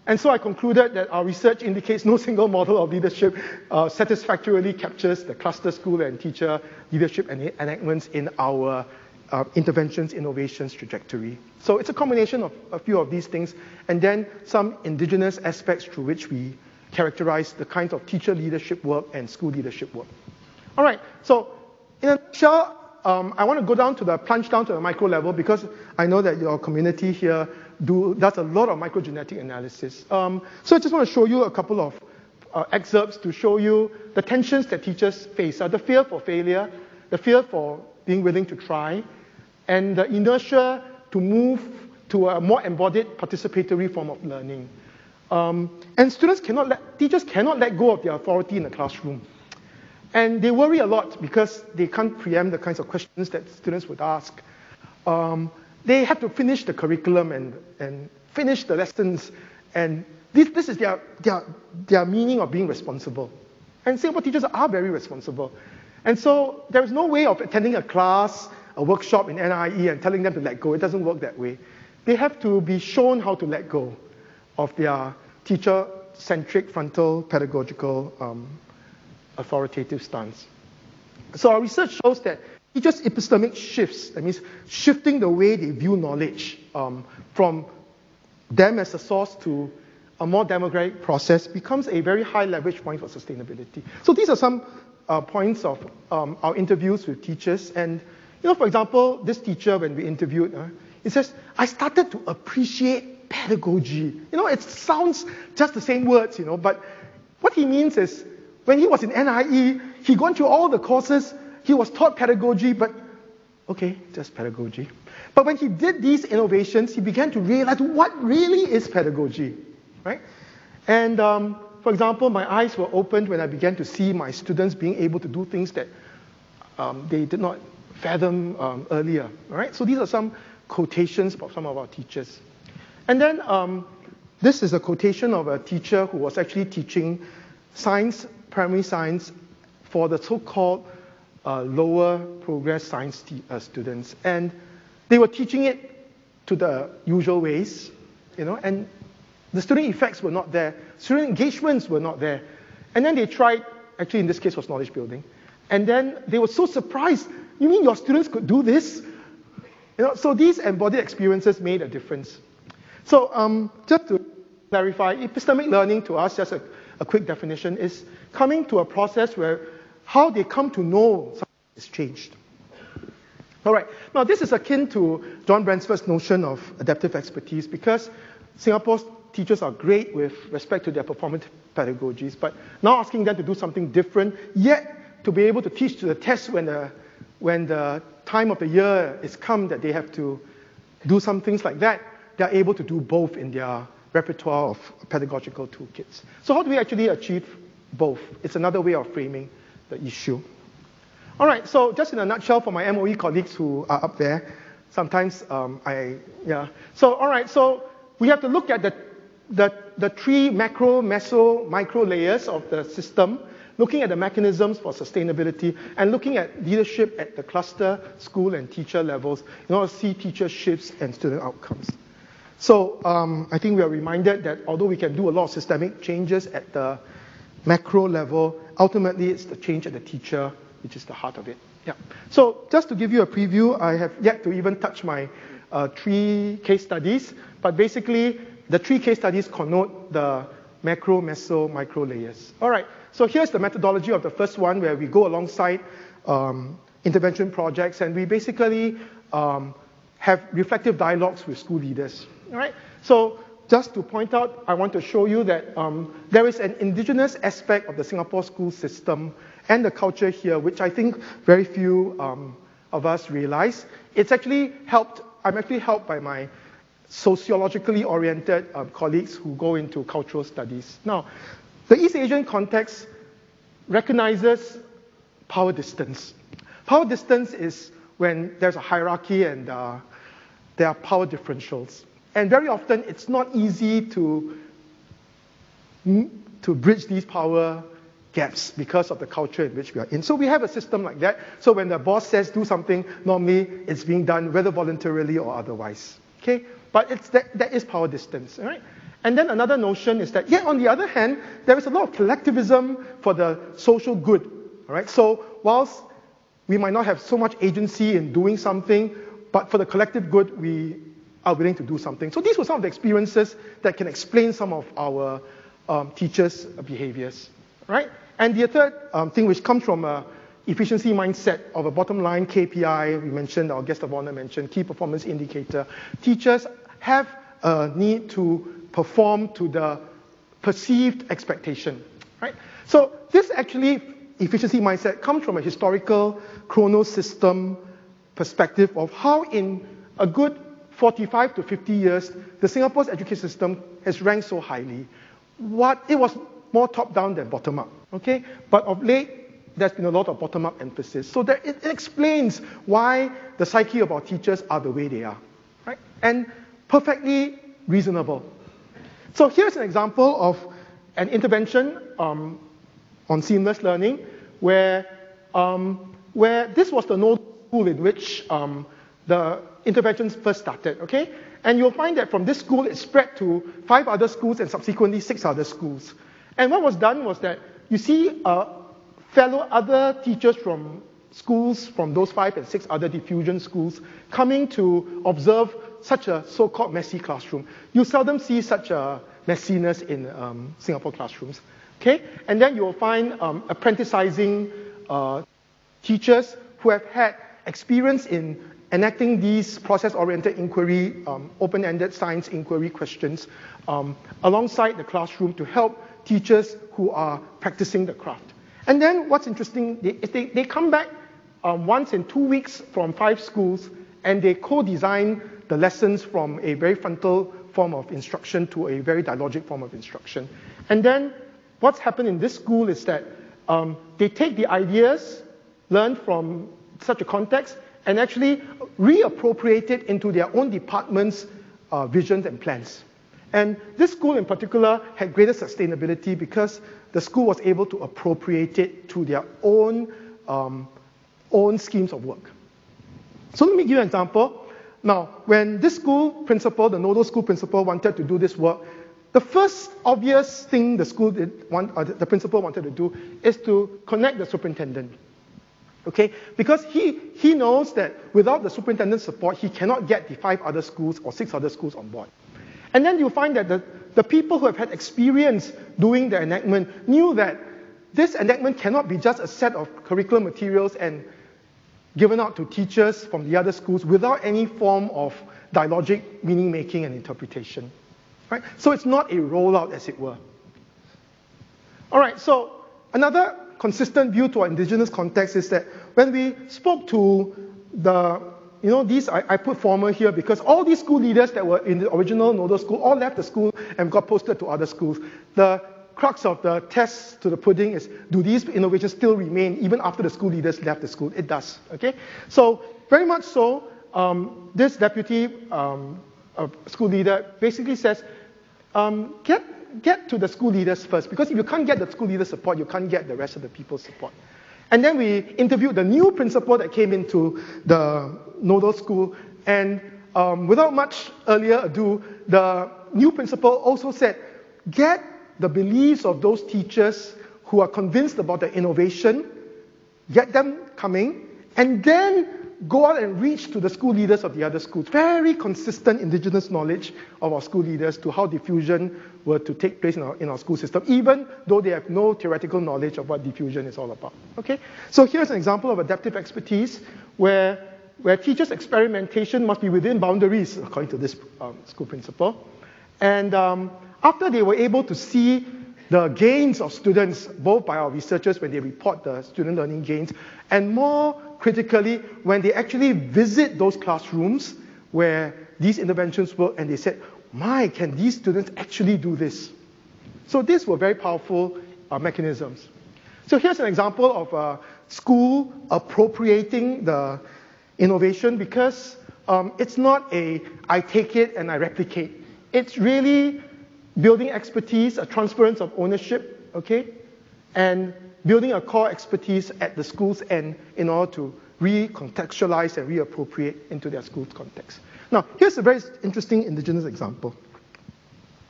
Speaker 1: and so I concluded that our research indicates no single model of leadership uh, satisfactorily captures the cluster school and teacher leadership and enactments in our uh, interventions, innovations trajectory. So it's a combination of a few of these things, and then some indigenous aspects through which we characterize the kinds of teacher leadership work and school leadership work. All right, so in a nutshell, um, I want to go down to the plunge down to the micro level because I know that your community here do, does a lot of microgenetic analysis. Um, so I just want to show you a couple of uh, excerpts to show you the tensions that teachers face, uh, the fear for failure, the fear for being willing to try, and the inertia to move to a more embodied participatory form of learning. Um, and students cannot let, teachers cannot let go of their authority in the classroom. And they worry a lot because they can't preempt the kinds of questions that students would ask. Um, they have to finish the curriculum and, and finish the lessons. And this, this is their, their, their meaning of being responsible. And Singapore teachers are very responsible. And so there is no way of attending a class, a workshop in NIE and telling them to let go. It doesn't work that way. They have to be shown how to let go of their teacher centric frontal pedagogical um, authoritative stance. So our research shows that teachers' epistemic shifts, that means shifting the way they view knowledge um, from them as a source to a more democratic process, becomes a very high leverage point for sustainability. So these are some uh, points of um, our interviews with teachers. And, you know, for example, this teacher, when we interviewed, uh, he says, I started to appreciate pedagogy. You know, it sounds just the same words, you know, but what he means is when he was in NIE, he gone through all the courses, he was taught pedagogy, but okay, just pedagogy. But when he did these innovations, he began to realize what really is pedagogy, right? And um, for example, my eyes were opened when I began to see my students being able to do things that um, they did not fathom um, earlier. All right, so these are some quotations from some of our teachers. And then um, this is a quotation of a teacher who was actually teaching science, primary science, for the so-called uh, lower progress science uh, students. And they were teaching it to the usual ways, you know, and the student effects were not there. Student engagements were not there. And then they tried, actually in this case was knowledge building. And then they were so surprised. You mean your students could do this? You know, so these embodied experiences made a difference. So um, just to clarify, epistemic learning to us, just a, a quick definition, is coming to a process where how they come to know something is changed. All right. Now, this is akin to John Bransford's notion of adaptive expertise because Singapore's teachers are great with respect to their performance pedagogies, but now asking them to do something different, yet to be able to teach to the test when the, when the time of the year is come that they have to do some things like that, they're able to do both in their repertoire of pedagogical toolkits. So how do we actually achieve both? It's another way of framing the issue. All right, so just in a nutshell for my MOE colleagues who are up there, sometimes um, I, yeah. So, all right, so we have to look at the, the, the three macro, meso, micro layers of the system, looking at the mechanisms for sustainability, and looking at leadership at the cluster, school, and teacher levels in order to see teacher shifts and student outcomes. So um, I think we are reminded that although we can do a lot of systemic changes at the macro level, ultimately it's the change at the teacher which is the heart of it. Yeah. So just to give you a preview, I have yet to even touch my uh, three case studies, but basically the three case studies connote the macro, meso, micro layers. All right. So here's the methodology of the first one where we go alongside um, intervention projects and we basically um, have reflective dialogues with school leaders. All right. So just to point out, I want to show you that um, there is an indigenous aspect of the Singapore school system and the culture here, which I think very few um, of us realize. It's actually helped, I'm actually helped by my sociologically oriented um, colleagues who go into cultural studies. Now, the East Asian context recognizes power distance. Power distance is when there's a hierarchy and uh, there are power differentials. And very often it's not easy to, mm, to bridge these power gaps because of the culture in which we are in. So we have a system like that. So when the boss says do something, normally it's being done whether voluntarily or otherwise. Okay? But it's that, that is power distance. All right? And then another notion is that, yeah, on the other hand, there is a lot of collectivism for the social good. All right? So whilst we might not have so much agency in doing something, but for the collective good, we are willing to do something. So these were some of the experiences that can explain some of our um, teachers' behaviors, right? And the third um, thing, which comes from a efficiency mindset of a bottom line KPI, we mentioned, our guest of honor mentioned, key performance indicator. Teachers have a need to perform to the perceived expectation, right? So this actually, efficiency mindset comes from a historical chrono system perspective of how in a good 45 to 50 years, the Singapore's education system has ranked so highly. What, it was more top-down than bottom-up. Okay? But of late, there's been a lot of bottom-up emphasis. So that it, it explains why the psyche of our teachers are the way they are. Right? And perfectly reasonable. So here's an example of an intervention um, on seamless learning where, um, where this was the node school in which um, the interventions first started, okay? And you'll find that from this school, it spread to five other schools and subsequently six other schools. And what was done was that you see uh, fellow other teachers from schools, from those five and six other diffusion schools, coming to observe such a so-called messy classroom. You seldom see such a messiness in um, Singapore classrooms. Okay? And then you'll find um, apprenticing uh, teachers who have had experience in enacting these process-oriented inquiry, um, open-ended science inquiry questions um, alongside the classroom to help teachers who are practicing the craft. And then what's interesting is they, they come back um, once in two weeks from five schools and they co-design the lessons from a very frontal form of instruction to a very dialogic form of instruction. And then what's happened in this school is that um, they take the ideas learned from such a context and actually reappropriate it into their own department's uh, visions and plans. And this school in particular had greater sustainability because the school was able to appropriate it to their own, um, own schemes of work. So let me give you an example. Now, when this school principal, the nodal school principal, wanted to do this work, the first obvious thing the school did, want, uh, the principal wanted to do is to connect the superintendent. Okay? Because he, he knows that without the superintendent's support, he cannot get the five other schools or six other schools on board. And then you find that the, the people who have had experience doing the enactment knew that this enactment cannot be just a set of curriculum materials and given out to teachers from the other schools without any form of dialogic meaning making and interpretation. Right? So it's not a rollout, as it were. All right, so another consistent view to our indigenous context is that when we spoke to the you know, these, I, I, put former here because all these school leaders that were in the original Nodal school all left the school and got posted to other schools. The crux of the test to the pudding is, do these innovations still remain even after the school leaders left the school? It does, okay? So very much so, um, this deputy um, school leader basically says, um, get, get to the school leaders first, because if you can't get the school leader support, you can't get the rest of the people's support. And then we interviewed the new principal that came into the nodal school, and um, without much earlier ado, the new principal also said, get the beliefs of those teachers who are convinced about the innovation, get them coming, and then go out and reach to the school leaders of the other schools. Very consistent indigenous knowledge of our school leaders to how diffusion were to take place in our, in our school system, even though they have no theoretical knowledge of what diffusion is all about. Okay? So here's an example of adaptive expertise where, where teachers' experimentation must be within boundaries, according to this um, school principal. And um, after they were able to see the gains of students, both by our researchers when they report the student learning gains, and more critically, when they actually visit those classrooms where these interventions work and they said, my, can these students actually do this? So these were very powerful uh, mechanisms. So here's an example of a school appropriating the innovation because um, it's not a I take it and I replicate. It's really building expertise, a transference of ownership, okay, and building a core expertise at the school's end in order to recontextualize and reappropriate into their school's context. Now, here's a very interesting indigenous example.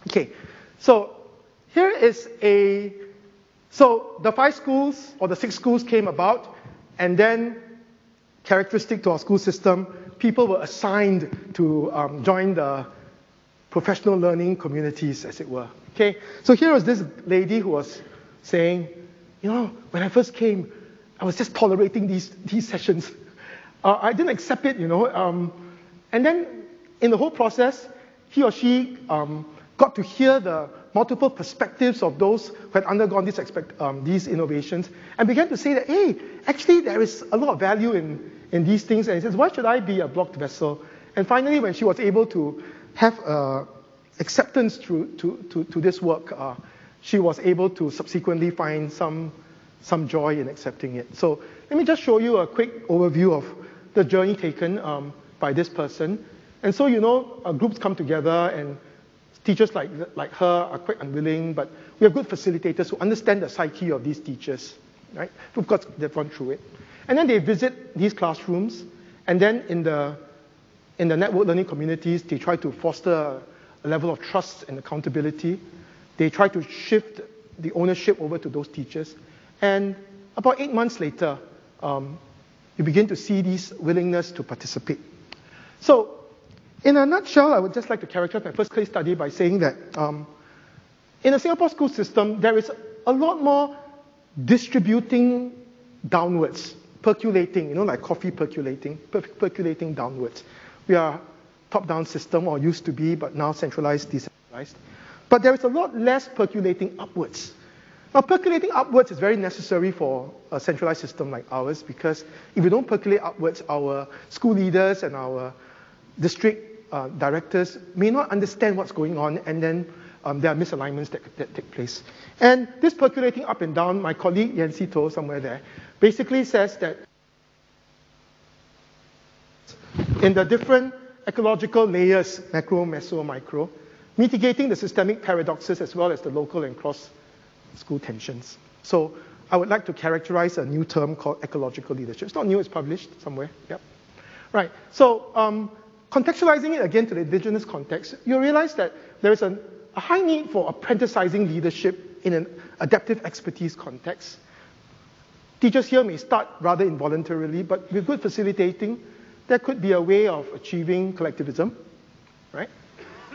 Speaker 1: Okay, so here is a, so the five schools or the six schools came about, and then characteristic to our school system, people were assigned to um, join the professional learning communities, as it were. Okay, so here was this lady who was saying, you know, when I first came, I was just tolerating these, these sessions. Uh, I didn't accept it, you know. Um, and then in the whole process, he or she um, got to hear the multiple perspectives of those who had undergone these, expect, um, these innovations and began to say that, hey, actually there is a lot of value in, in these things. And he says, why should I be a blocked vessel? And finally, when she was able to have uh, acceptance to, to, to, to, this work, uh, she was able to subsequently find some, some joy in accepting it. So let me just show you a quick overview of the journey taken um, by this person. And so, you know, uh, groups come together and teachers like, like her are quite unwilling, but we have good facilitators who understand the psyche of these teachers, right? Of course, they've gone through it. And then they visit these classrooms, and then in the, in the network learning communities, they try to foster a level of trust and accountability. They try to shift the ownership over to those teachers. And about eight months later, um, you begin to see this willingness to participate. So, in a nutshell, I would just like to characterize my first case study by saying that um, in the Singapore school system, there is a lot more distributing downwards, percolating, you know, like coffee percolating, per- percolating downwards. We are top-down system, or used to be, but now centralized, decentralized. But there is a lot less percolating upwards. Now, percolating upwards is very necessary for a centralized system like ours because if we don't percolate upwards, our school leaders and our district uh, directors may not understand what's going on, and then um, there are misalignments that, that take place. And this percolating up and down, my colleague Yancy Toh, somewhere there, basically says that in the different ecological layers, macro, meso, micro, mitigating the systemic paradoxes as well as the local and cross-school tensions. So I would like to characterize a new term called ecological leadership. It's not new, it's published somewhere. Yep. Right. So um, contextualizing it again to the indigenous context, you realize that there is a, high need for apprenticizing leadership in an adaptive expertise context. Teachers here may start rather involuntarily, but with good facilitating, there could be a way of achieving collectivism, right?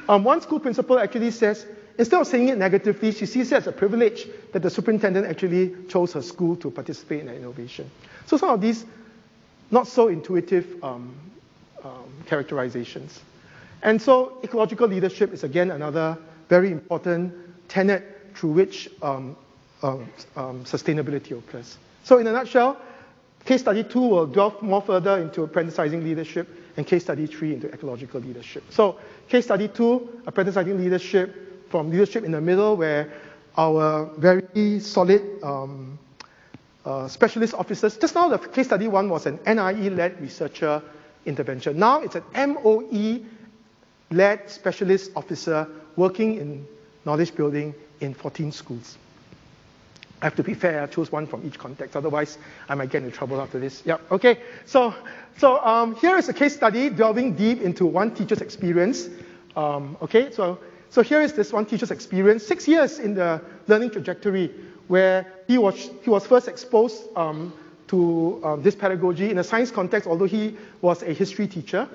Speaker 1: Um, one school principal actually says, instead of saying it negatively, she sees it as a privilege that the superintendent actually chose her school to participate in that innovation. So some of these not so intuitive um, um, characterizations. And so ecological leadership is again another very important tenet through which um, um, um sustainability occurs. So in a nutshell, case study two will delve more further into apprenticing leadership and case study three into ecological leadership. So case study two, apprenticing leadership from leadership in the middle where our very solid um, uh, specialist officers. Just now, the case study one was an NIE-led researcher intervention. Now it's an MOE-led specialist officer working in knowledge building in 14 schools. I have to be fair, I choose one from each context, otherwise I might get into trouble after this. Yeah, okay. So, so um, here is a case study delving deep into one teacher's experience. Um, okay, so, so here is this one teacher's experience, six years in the learning trajectory where he was, he was first exposed um, to um, this pedagogy in a science context, although he was a history teacher.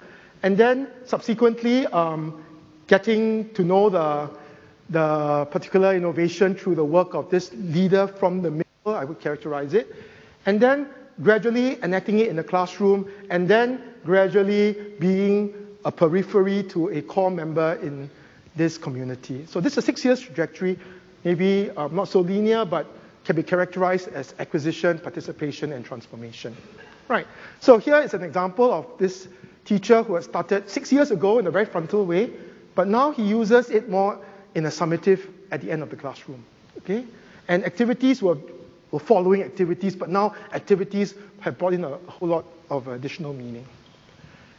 Speaker 1: And then subsequently, um, getting to know the, the particular innovation through the work of this leader from the middle, I would characterize it. And then gradually enacting it in the classroom, and then gradually being a periphery to a core member in this community. So this is a six years trajectory maybe um, not so linear, but can be characterized as acquisition, participation, and transformation. Right. So here is an example of this teacher who had started six years ago in a very frontal way, but now he uses it more in a summative at the end of the classroom. Okay? And activities were, were following activities, but now activities have brought in a whole lot of additional meaning.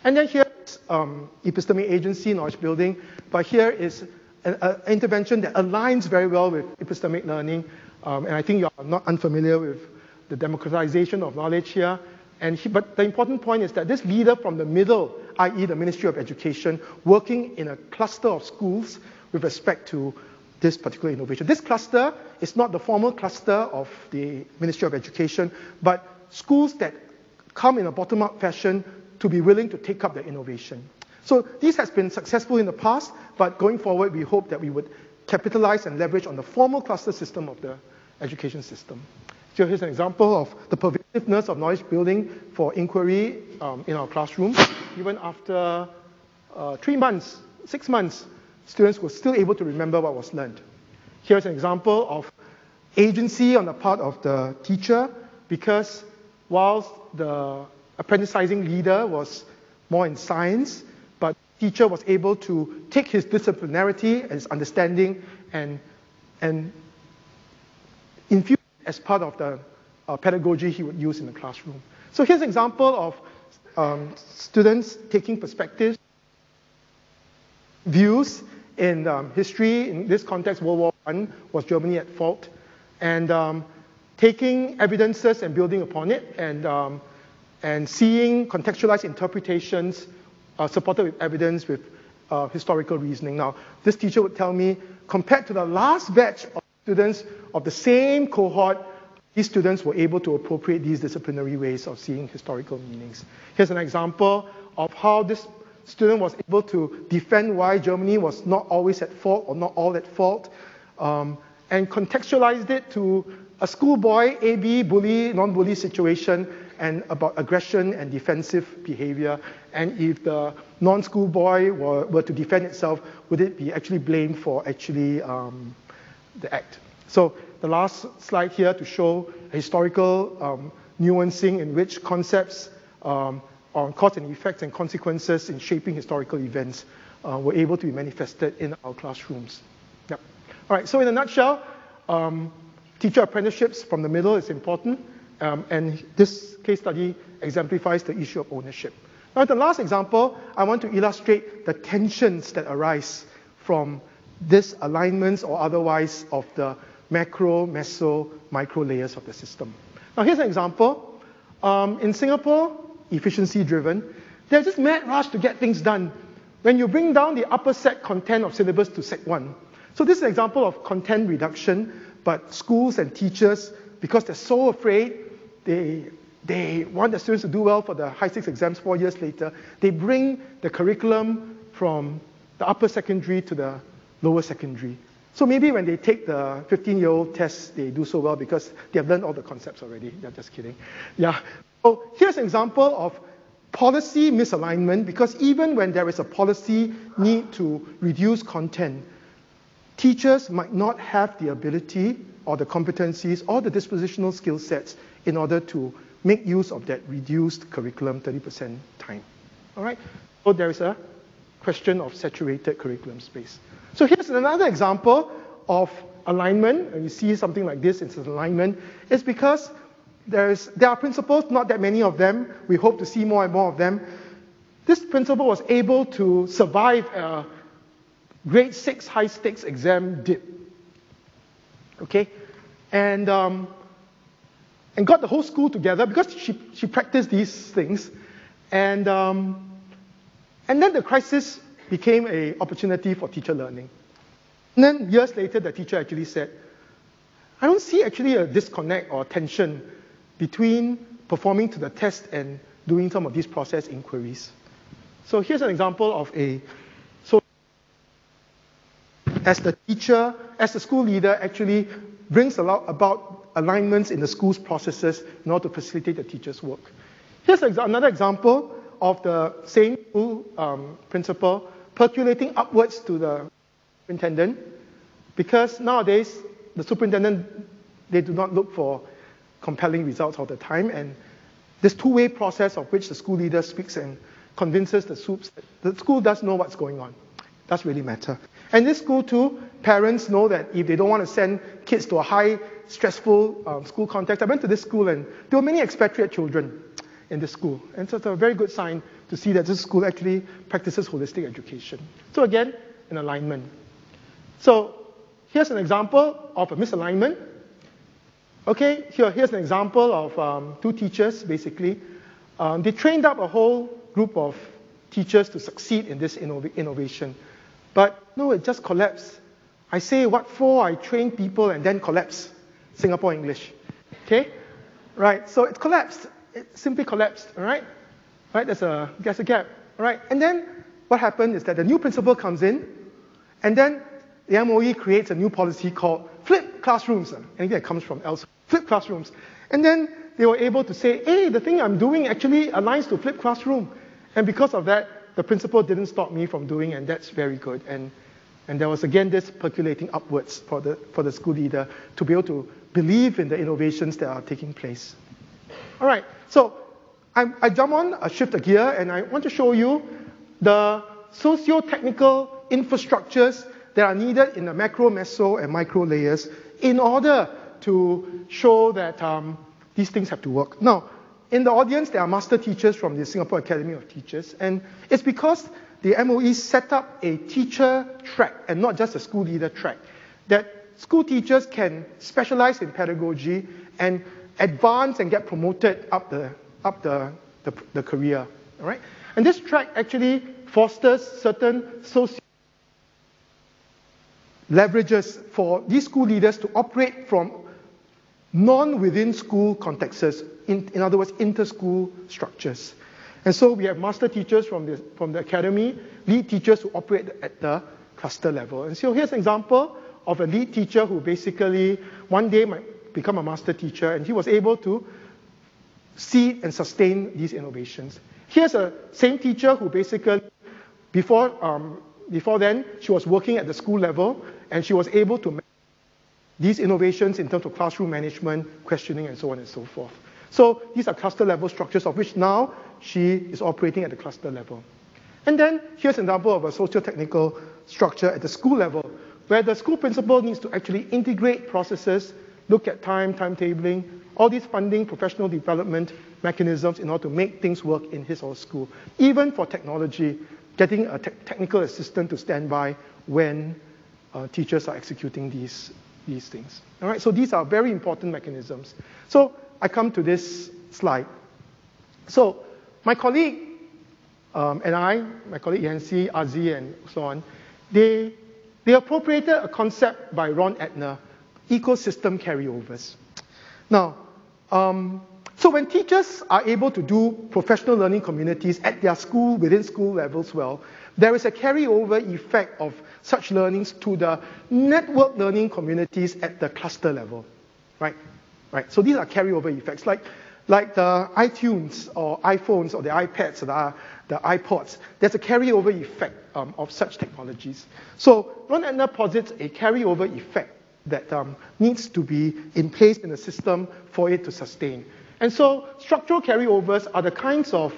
Speaker 1: And then here is um, epistemic agency, knowledge building, but here is an intervention that aligns very well with epistemic learning. Um, and I think you're not unfamiliar with the democratization of knowledge here. And he, but the important point is that this leader from the middle, i.e., the Ministry of Education, working in a cluster of schools with respect to this particular innovation. This cluster is not the formal cluster of the Ministry of Education, but schools that come in a bottom up fashion to be willing to take up the innovation. So this has been successful in the past, but going forward, we hope that we would capitalize and leverage on the formal cluster system of the education system. So here's an example of the pervasiveness of knowledge building for inquiry um, in our classroom. Even after uh, three months, six months, students were still able to remember what was learned. Here's an example of agency on the part of the teacher because whilst the apprenticing leader was more in science, but teacher was able to take his disciplinarity and his understanding and, and infuse as part of the uh, pedagogy he would use in the classroom. So here's an example of um, students taking perspectives, views in um, history. In this context, World War I was Germany at fault, and um, taking evidences and building upon it, and um, and seeing contextualized interpretations uh, supported with evidence, with uh, historical reasoning. Now, this teacher would tell me, compared to the last batch of students of the same cohort, these students were able to appropriate these disciplinary ways of seeing historical meanings. Here's an example of how this student was able to defend why Germany was not always at fault or not all at fault, um, and contextualized it to a schoolboy, AB, bully, non-bully situation, and about aggression and defensive behavior. And if the non-schoolboy were, were to defend itself, would it be actually blamed for actually um, the act? So the last slide here to show historical um, nuancing in which concepts um, on cause and effects and consequences in shaping historical events uh, were able to be manifested in our classrooms. Yep. All right, so in a nutshell, um, teacher apprenticeships from the middle is important, um, and this case study exemplifies the issue of ownership. Now, the last example, I want to illustrate the tensions that arise from this alignments or otherwise of the macro, meso, micro layers of the system. Now, here's an example. Um, in Singapore, efficiency driven, there's this mad rush to get things done. When you bring down the upper sec content of syllabus to sec 1. So this is an example of content reduction, but schools and teachers, because they're so afraid, they, they want their students to do well for the high stakes exams four years later, they bring the curriculum from the upper secondary to the lower secondary. So maybe when they take the 15-year-old test, they do so well because they have learned all the concepts already. Yeah, just kidding. Yeah. So here's an example of policy misalignment because even when there is a policy need to reduce content, teachers might not have the ability or the competencies or the dispositional skill sets in order to make use of that reduced curriculum 30% time. All right? So there is a question of saturated curriculum space. So here's another example of alignment, and you see something like this, it's an alignment, it's because there's, there are principles, not that many of them. We hope to see more and more of them. This principal was able to survive a grade six high stakes exam dip. Okay? And, um, and got the whole school together because she, she practiced these things. And, um, and then the crisis became an opportunity for teacher learning. And then years later, the teacher actually said, I don't see actually a disconnect or tension between performing to the test and doing some of these process inquiries. So here's an example of a so as the teacher, as the school leader actually brings about alignments in the school's processes in order to facilitate the teacher's work. Here's another example of the same school um, principal percolating upwards to the superintendent because nowadays the superintendent they do not look for compelling results all the time. And this two-way process of which the school leader speaks and convinces the soups the school does know what's going on. Does really matter. And this school too, parents know that if they don't want to send kids to a high stressful um, school context, I went to this school and there were many expatriate children in this school. And so it's a very good sign to see that this school actually practices holistic education. So again, an alignment. So here's an example of a misalignment. Okay, here, here's an example of um, two teachers, basically. Um, they trained up a whole group of teachers to succeed in this innov- innovation. But no, it just collapsed. I say, what for? I train people and then collapse Singapore English. Okay? Right, so it collapsed. It simply collapsed, all right? Right, there's a, there's a gap, all right? And then what happened is that the new principal comes in, and then the MOE creates a new policy called flip classrooms. Anything that comes from elsewhere flip classrooms. And then they were able to say, hey, the thing I'm doing actually aligns to flip classroom. And because of that, the principal didn't stop me from doing, and that's very good. And, and there was again this percolating upwards for the, for the school leader to be able to believe in the innovations that are taking place. All right, so I, I jump on, I shift a gear, and I want to show you the socio-technical infrastructures that are needed in the macro, meso, and micro layers in order to show that um, these things have to work. Now, in the audience, there are master teachers from the Singapore Academy of Teachers, and it's because the MOE set up a teacher track and not just a school leader track, that school teachers can specialize in pedagogy and advance and get promoted up the, up the, the, the career. All right? And this track actually fosters certain social leverages for these school leaders to operate from non-within school contexts, in, in other words, inter-school structures. And so we have master teachers from the, from the academy, lead teachers who operate at the cluster level. And so here's an example of a lead teacher who basically one day might become a master teacher, and he was able to seed and sustain these innovations. Here's a same teacher who basically, before, um, before then, she was working at the school level, and she was able to these innovations in terms of classroom management, questioning, and so on and so forth. So these are cluster level structures of which now she is operating at the cluster level. And then here's an example of a socio-technical structure at the school level where the school principal needs to actually integrate processes, look at time, timetabling, all these funding, professional development mechanisms in order to make things work in his or her school. Even for technology, getting a te- technical assistant to stand by when uh, teachers are executing these, these things. All right, so these are very important mechanisms. So I come to this slide. So my colleague um, and I, my colleague Yancy, Azi, and so on, they, they appropriated a concept by Ron Adner, ecosystem carryovers. Now, um, so when teachers are able to do professional learning communities at their school, within school levels well, there is a carryover effect of such learnings to the network learning communities at the cluster level, right? Right. So these are carryover effects, like like the iTunes or iPhones or the iPads or the, the iPods. There's a carryover effect um, of such technologies. So Ron Adner posits a carryover effect that um, needs to be in place in the system for it to sustain. And so structural carryovers are the kinds of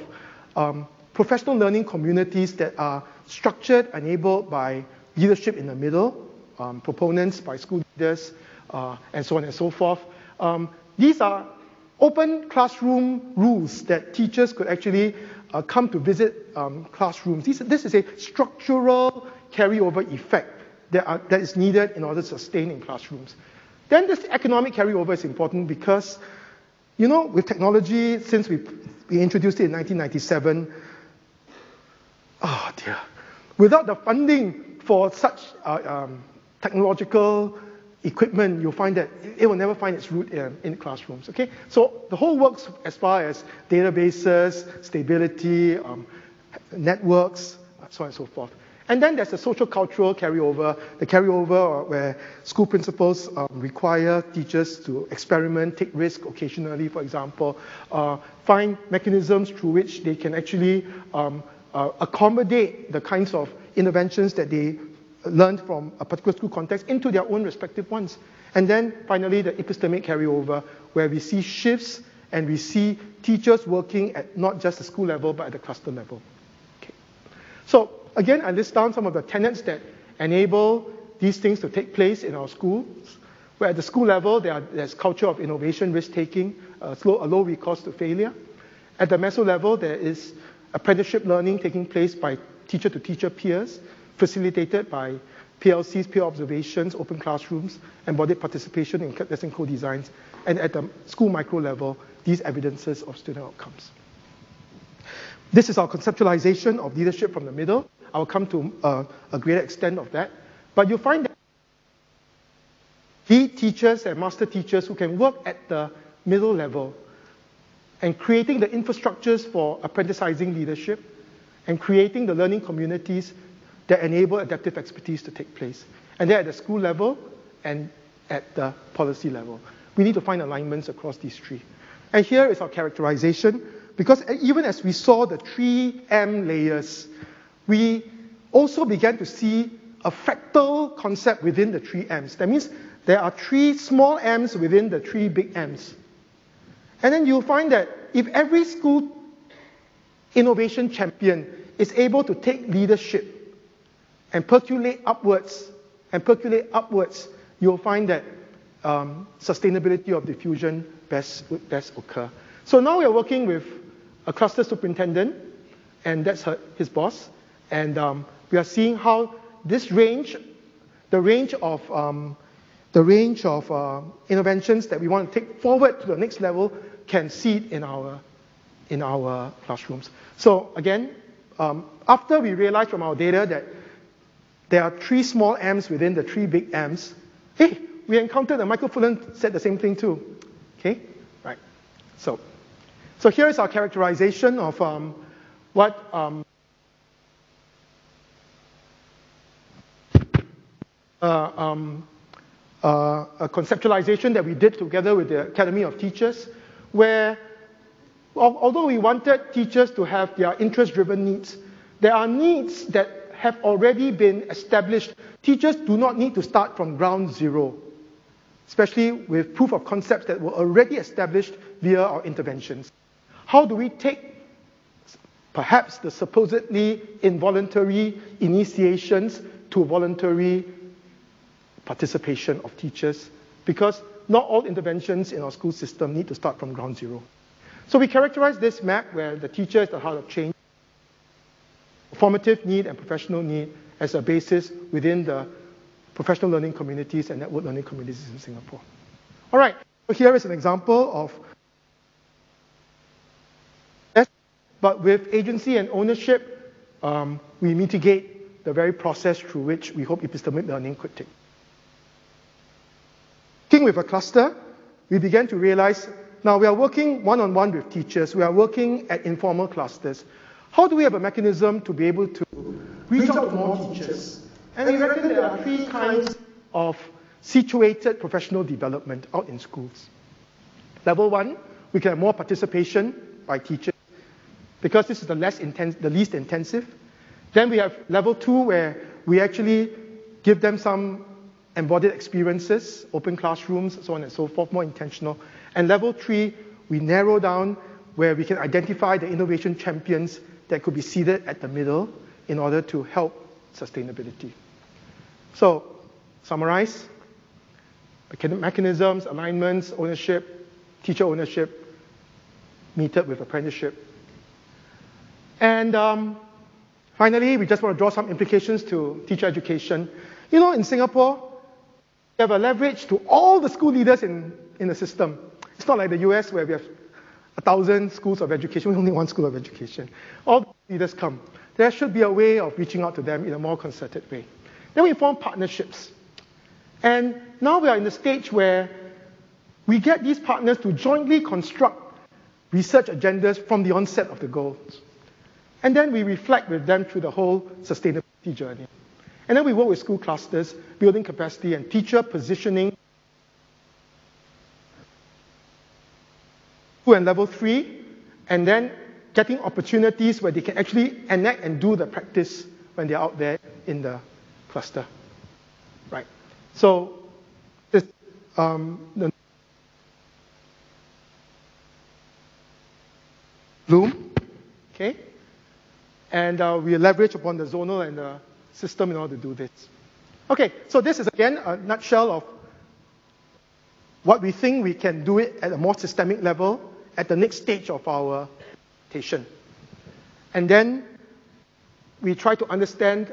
Speaker 1: um, professional learning communities that are structured, enabled by leadership in the middle, um, proponents by school leaders, uh, and so on and so forth. Um, these are open classroom rules that teachers could actually uh, come to visit um, classrooms. This, this, is a structural carryover effect that, are, that is needed in order to sustain in classrooms. Then this economic carryover is important because, you know, with technology, since we, we introduced it in 1997, oh dear, without the funding for such uh, um, technological equipment, you'll find that it will never find its root in, in classrooms. Okay, so the whole works as far as databases, stability, um, networks, so on and so forth. And then there's the social cultural carryover, the carryover where school principals um, require teachers to experiment, take risk occasionally, for example, uh, find mechanisms through which they can actually um, uh, accommodate the kinds of interventions that they learned from a particular school context into their own respective ones. And then finally, the epistemic carryover, where we see shifts and we see teachers working at not just the school level, but at the cluster level. Okay. So again, I list down some of the tenets that enable these things to take place in our schools. Where at the school level, there are, there's culture of innovation, risk-taking, uh, slow, a low recourse to failure. At the meso level, there is apprenticeship learning taking place by teacher-to-teacher peers, facilitated by PLCs, peer observations, open classrooms, embodied participation in lesson co-designs, and at the school micro level, these evidences of student outcomes. This is our conceptualization of leadership from the middle. I will come to uh, a greater extent of that. But you'll find that lead teachers and master teachers who can work at the middle level and creating the infrastructures for apprenticing leadership and creating the learning communities that enable adaptive expertise to take place. And then at the school level and at the policy level. We need to find alignments across these three. And here is our characterization, because even as we saw the three M layers, we also began to see a fractal concept within the three M's. That means there are three small M's within the three big M's. And then you'll find that if every school innovation champion is able to take leadership and percolate upwards and percolate upwards, you'll find that um, sustainability of diffusion best best occur. So now we are working with a cluster superintendent, and that's her, his boss, and um, we are seeing how this range, the range of um, the range of uh, interventions that we want to take forward to the next level can seed in our in our classrooms. So again, um, after we realized from our data that there are three small m's within the three big m's. Hey, we encountered, and Michael Fullan said the same thing too. Okay? Right. So, so here is our characterization of um, what um, uh, um, uh, a conceptualization that we did together with the Academy of Teachers, where although we wanted teachers to have their interest-driven needs, there are needs that have already been established. Teachers do not need to start from ground zero, especially with proof of concepts that were already established via our interventions. How do we take perhaps the supposedly involuntary initiations to voluntary participation of teachers because not all interventions in our school system need to start from ground zero. So we characterize this map where the teacher is the heart of change, formative need and professional need as a basis within the professional learning communities and network learning communities in Singapore. All right, so here is an example of but with agency and ownership, um, we mitigate the very process through which we hope epistemic learning could take. Working with a cluster, we began to realize now we are working one-on-one with teachers, we are working at informal clusters. How do we have a mechanism to be able to reach out to more teachers? And we reckon there are three kinds of situated professional development out in schools. Level one, we can have more participation by teachers because this is the, less intense, the least intensive. Then we have level two where we actually give them some embodied experiences, open classrooms, so on and so forth, more intentional. And level three, we narrow down where we can identify the innovation champions that could be seated at the middle in order to help sustainability. So, summarize mechanisms, alignments, ownership, teacher ownership, metered with apprenticeship. And um, finally, we just want to draw some implications to teacher education. You know, in Singapore, we have a leverage to all the school leaders in, in the system. It's not like the US where we have a thousand schools of education, we only one school of education. All leaders come. There should be a way of reaching out to them in a more concerted way. Then we form partnerships. And now we are in the stage where we get these partners to jointly construct research agendas from the onset of the goals. And then we reflect with them through the whole sustainability journey. And then we work with school clusters, building capacity and teacher positioning. And level three, and then getting opportunities where they can actually enact and do the practice when they're out there in the cluster. Right. So this, um, the Bloom, okay? And uh, we leverage upon the zonal and the system in order to do this. Okay, so this is again a nutshell of what we think we can do it at a more systemic level at the next stage of our presentation. And then we try to understand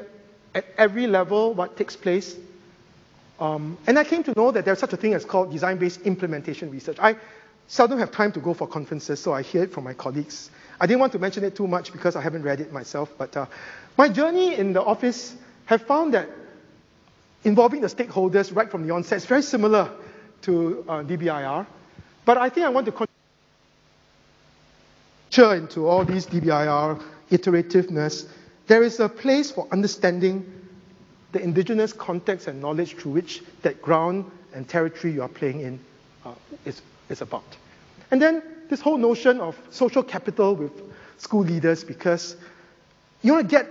Speaker 1: at every level what takes place. Um, and I came to know that there's such a thing as called design-based implementation research. I seldom have time to go for conferences, so I hear it from my colleagues. I didn't want to mention it too much because I haven't read it myself, but uh, my journey in the office have found that involving the stakeholders right from the onset is very similar to uh, DBIR. But I think I want to venture into all these DBIR iterativeness. There is a place for understanding the indigenous context and knowledge through which that ground and territory you are playing in uh, is, is about. And then this whole notion of social capital with school leaders because you want to get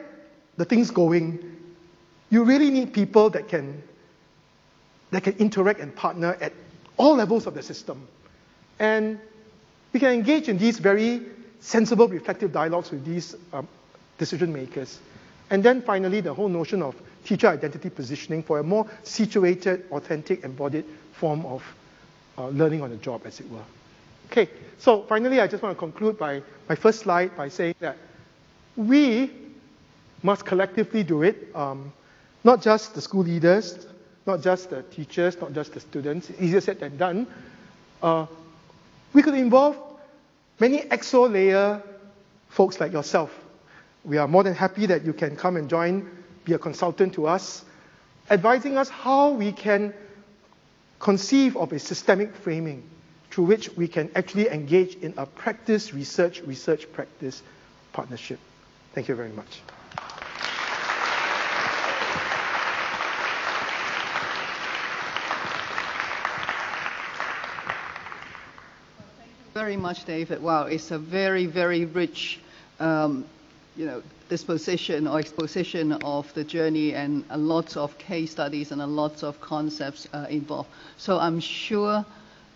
Speaker 1: the things going, you really need people that can, that can interact and partner at all levels of the system. And we can engage in these very sensible, reflective dialogues with these um, decision makers. And then finally, the whole notion of teacher identity positioning for a more situated, authentic, embodied form of uh, learning on the job, as it were. Okay, so finally, I just want to conclude by my first slide by saying that we must collectively do it, um, not just the school leaders, not just the teachers, not just the students. Easier said than done. Uh, we could involve many exo layer folks like yourself. We are more than happy that you can come and join, be a consultant to us, advising us how we can conceive of a systemic framing through which we can actually engage in a practice, research, research, practice partnership. Thank you very much.
Speaker 2: Very much, David. Wow, it's a very, very rich, um, you know, disposition or exposition of the journey and a lot of case studies and a lot of concepts uh, involved. So I'm sure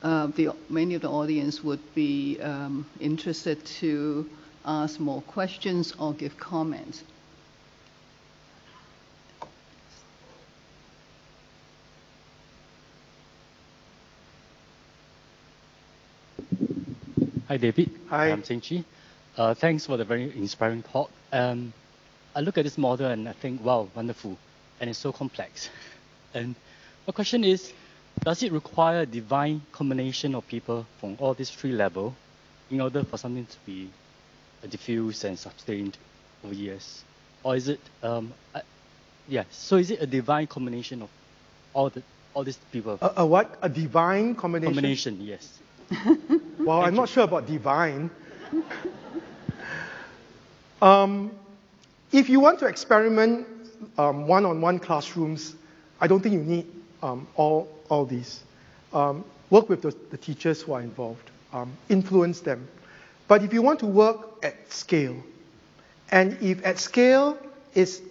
Speaker 2: uh, the, many of the audience would be um, interested to ask more questions or give comments.
Speaker 3: Hi, David.
Speaker 1: Hi.
Speaker 3: I'm Chi. Uh, thanks for the very inspiring talk. Um, I look at this model and I think, wow, wonderful. And it's so complex. And my question is, does it require a divine combination of people from all these three levels in order for something to be diffused and sustained over years? Or is it, um, uh, yeah, so is it a divine combination of all the all these people?
Speaker 1: A, a what? A divine combination?
Speaker 3: combination, yes.
Speaker 1: Well, I'm not sure about divine. um, if you want to experiment um, one-on-one classrooms, I don't think you need um, all, all these. Um, work with the, the, teachers who are involved, um, influence them. But if you want to work at scale, and if at scale is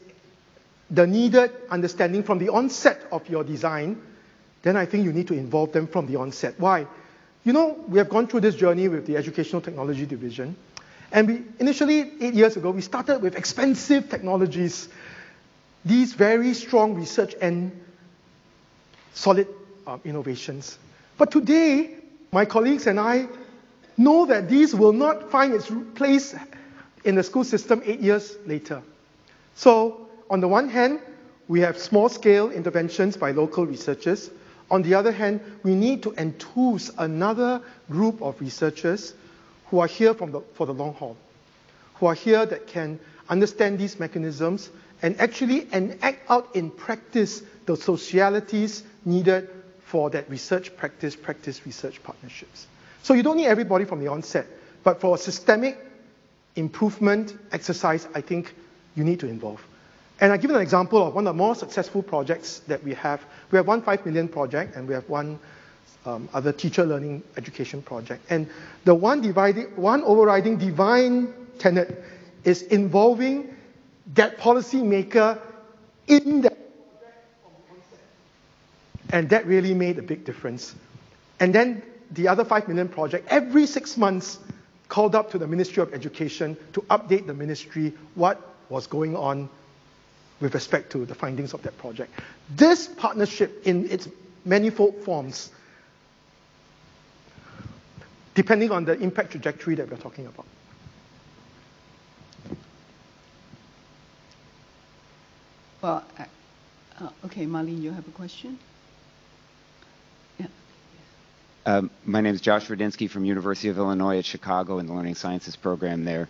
Speaker 1: the needed understanding from the onset of your design, then I think you need to involve them from the onset. Why? You know, we have gone through this journey with the Educational Technology Division. And we initially, eight years ago, we started with expensive technologies, these very strong research and solid um, innovations. But today, my colleagues and I know that these will not find its place in the school system eight years later. So, on the one hand, we have small scale interventions by local researchers. On the other hand, we need to enthuse another group of researchers who are here the, for the long haul, who are here that can understand these mechanisms and actually enact out in practice the socialities needed for that research practice, practice research partnerships. So you don't need everybody from the onset, but for a systemic improvement exercise, I think you need to involve. And I give an example of one of the more successful projects that we have. We have one 5 million project and we have one um, other teacher learning education project. And the one, dividing, one overriding divine tenet is involving that policymaker in that and that really made a big difference. And then the other 5 million project, every six months, called up to the Ministry of Education to update the ministry what was going on with respect to the findings of that project. This partnership, in its manifold forms, depending on the impact trajectory that we're talking about.
Speaker 2: Well, uh, okay, Marlene, you have a question?
Speaker 4: Yeah. Um, my name is Josh Radinsky from University of Illinois at Chicago in the Learning Sciences program there.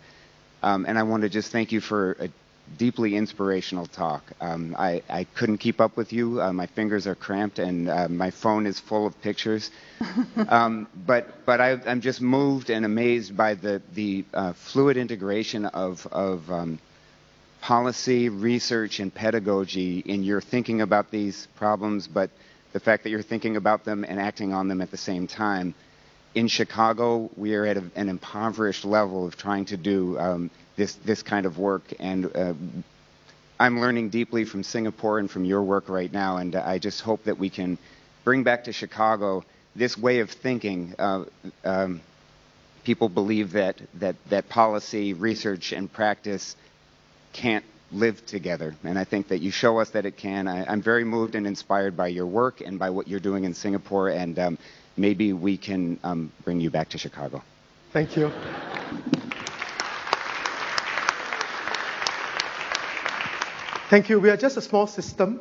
Speaker 4: Um, and I want to just thank you for a deeply inspirational talk. Um, I, I, couldn't keep up with you. Uh, my fingers are cramped and uh, my phone is full of pictures. um, but but I, am just moved and amazed by the, the uh, fluid integration of, of um, policy, research, and pedagogy in your thinking about these problems, but the fact that you're thinking about them and acting on them at the same time. In Chicago, we are at a, an impoverished level of trying to do um, this this kind of work. And uh, I'm learning deeply from Singapore and from your work right now. And I just hope that we can bring back to Chicago this way of thinking. Uh, um, people believe that that that policy, research, and practice can't live together. And I think that you show us that it can. I, am very moved and inspired by your work and by what you're doing in Singapore. And um, maybe we can um, bring you back to Chicago.
Speaker 1: Thank you. Thank you. We are just a small system,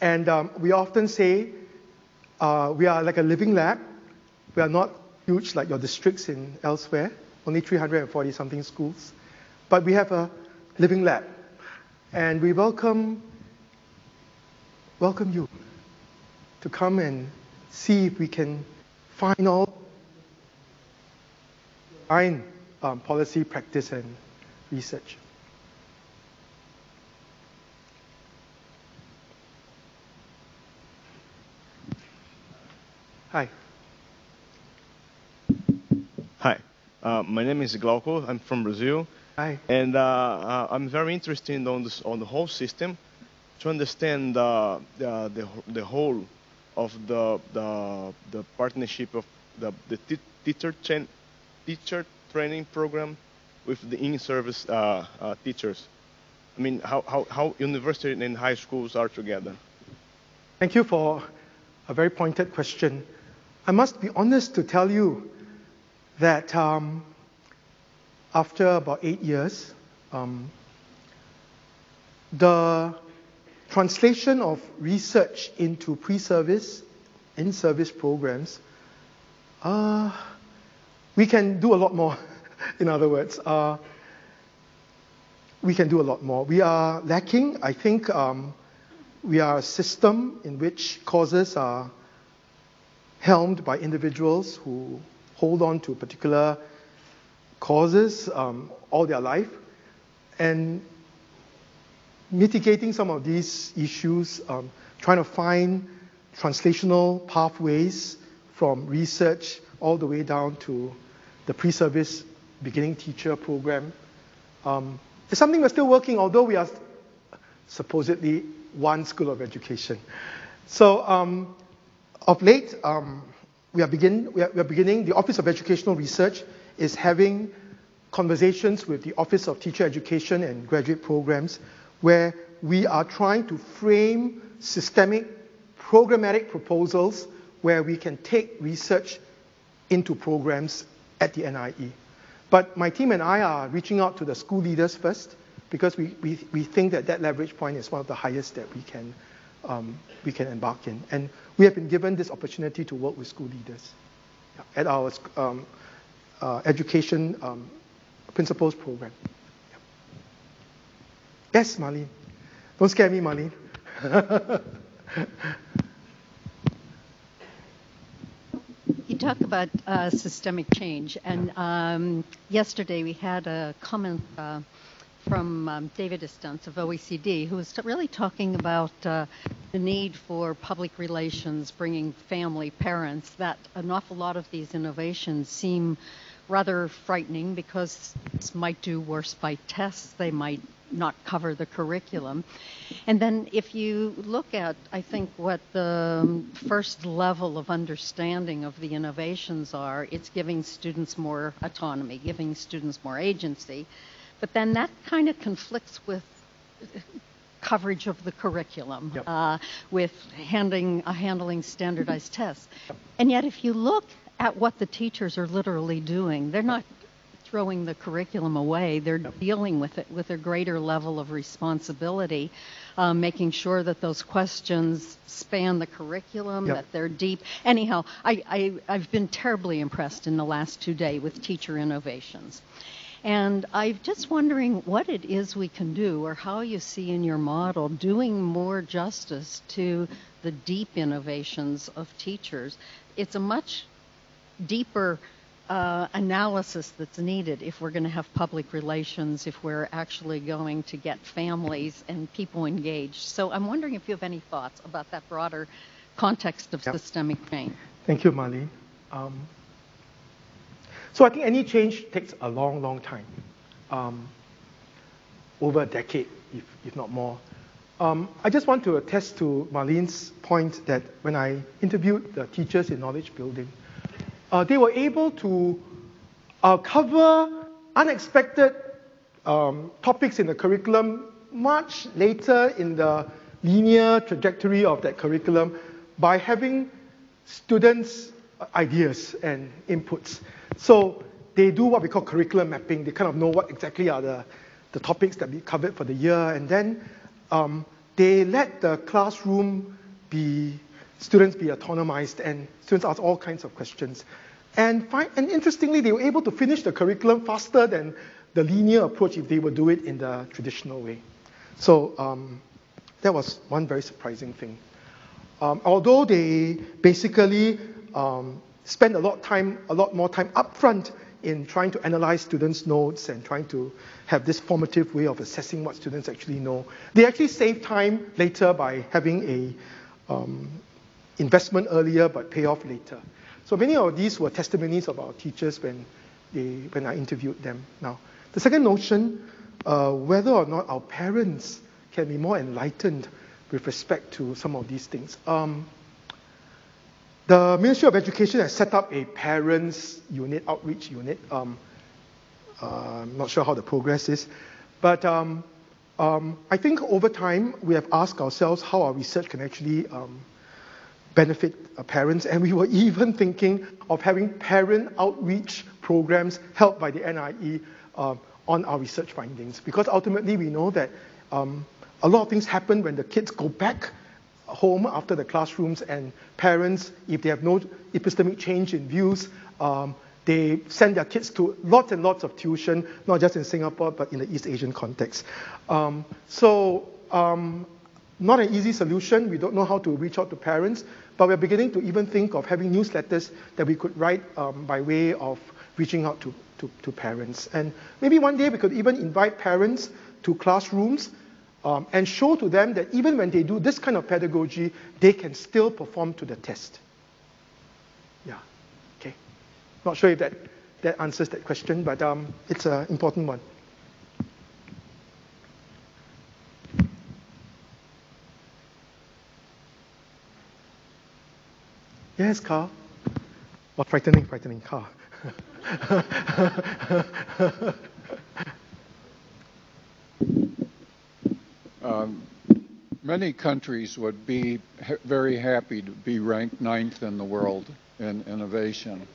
Speaker 1: and um, we often say uh, we are like a living lab. We are not huge like your districts in elsewhere, only 340 something schools, but we have a living lab, and we welcome welcome you to come and see if we can find all find um, policy, practice, and research. Hi.
Speaker 5: Hi. Uh, my name is Glauco. I'm from Brazil.
Speaker 1: Hi.
Speaker 5: And uh, uh, I'm very interested on this on the whole system to understand the the, the whole of the the, the partnership of the, the teacher tra teacher training program with the in-service uh, uh, teachers. I mean, how, how, how university and high schools are together.
Speaker 1: Thank you for a very pointed question. I must be honest to tell you that um, after about eight years, um, the translation of research into pre-service, in-service programs, uh, we can do a lot more. in other words, uh, we can do a lot more. We are lacking, I think, um, we are a system in which causes are helmed by individuals who hold on to particular causes um, all their life. And mitigating some of these issues, um, trying to find translational pathways from research all the way down to the pre-service beginning teacher program. Um, it's something we're still working, although we are supposedly one school of education. So um, of late, um, we, are begin, we, are, we are beginning, the Office of Educational Research is having conversations with the Office of Teacher Education and Graduate Programs where we are trying to frame systemic programmatic proposals where we can take research into programs at the NIE. But my team and I are reaching out to the school leaders first because we, we, we think that that leverage point is one of the highest that we can, um, we can embark in. And we have been given this opportunity to work with school leaders at our um, uh, education um, principals program. Yes, Marlene. Don't scare me, Marlene.
Speaker 6: you talk about uh, systemic change, and um, yesterday we had a comment uh, from um, David Istance of OECD, who was t- really talking about uh, the need for public relations, bringing family, parents, that an awful lot of these innovations seem rather frightening because this might do worse by tests. They might not cover the curriculum. And then if you look at, I think, what the um, first level of understanding of the innovations are, it's giving students more autonomy, giving students more agency. But then that kind of conflicts with coverage of the curriculum,
Speaker 1: yep.
Speaker 6: uh, with handling, uh, handling standardized tests. And yet, if you look at what the teachers are literally doing. They're not throwing the curriculum away. They're yep. dealing with it with a greater level of responsibility, um, making sure that those questions span the curriculum, yep. that they're deep. Anyhow, I, I, I've been terribly impressed in the last two days with teacher innovations. And I'm just wondering what it is we can do, or how you see in your model doing more justice to the deep innovations of teachers. It's a much deeper uh, analysis that's needed if we're going to have public relations, if we're actually going to get families and people engaged. So I'm wondering if you have any thoughts about that broader context of yep. systemic change.
Speaker 1: Thank you, Marlene. Um, so I think any change takes a long, long time, um, over a decade, if, if not more. Um, I just want to attest to Marlene's point that when I interviewed the teachers in knowledge building, uh, they were able to uh, cover unexpected um, topics in the curriculum much later in the linear trajectory of that curriculum by having students' ideas and inputs. So they do what we call curriculum mapping. They kind of know what exactly are the, the topics that be covered for the year, and then um, they let the classroom be students be autonomized and students ask all kinds of questions. And, find, and interestingly, they were able to finish the curriculum faster than the linear approach if they would do it in the traditional way. So um, that was one very surprising thing. Um, although they basically um, spend a lot time, a lot more time upfront in trying to analyze students' notes and trying to have this formative way of assessing what students actually know, they actually save time later by having a um, investment earlier but pay off later. So many of these were testimonies of our teachers when, they, when I interviewed them. Now, the second notion, uh, whether or not our parents can be more enlightened with respect to some of these things. Um, the Ministry of Education has set up a parents unit, outreach unit. Um, uh, I'm not sure how the progress is, but um, um, I think over time we have asked ourselves how our research can actually um, benefit uh, parents, and we were even thinking of having parent outreach programs helped by the NIE uh, on our research findings. Because ultimately, we know that um, a lot of things happen when the kids go back home after the classrooms, and parents, if they have no epistemic change in views, um, they send their kids to lots and lots of tuition, not just in Singapore, but in the East Asian context. Um, so, um, not an easy solution. We don't know how to reach out to parents, but we're beginning to even think of having newsletters that we could write um, by way of reaching out to, to, to, parents. And maybe one day we could even invite parents to classrooms um, and show to them that even when they do this kind of pedagogy, they can still perform to the test. Yeah. Okay. Not sure if that, that answers that question, but um, it's an important one. Yes, Carl. What frightening, frightening Carl.
Speaker 7: um, many countries would be ha- very happy to be ranked ninth in the world in innovation.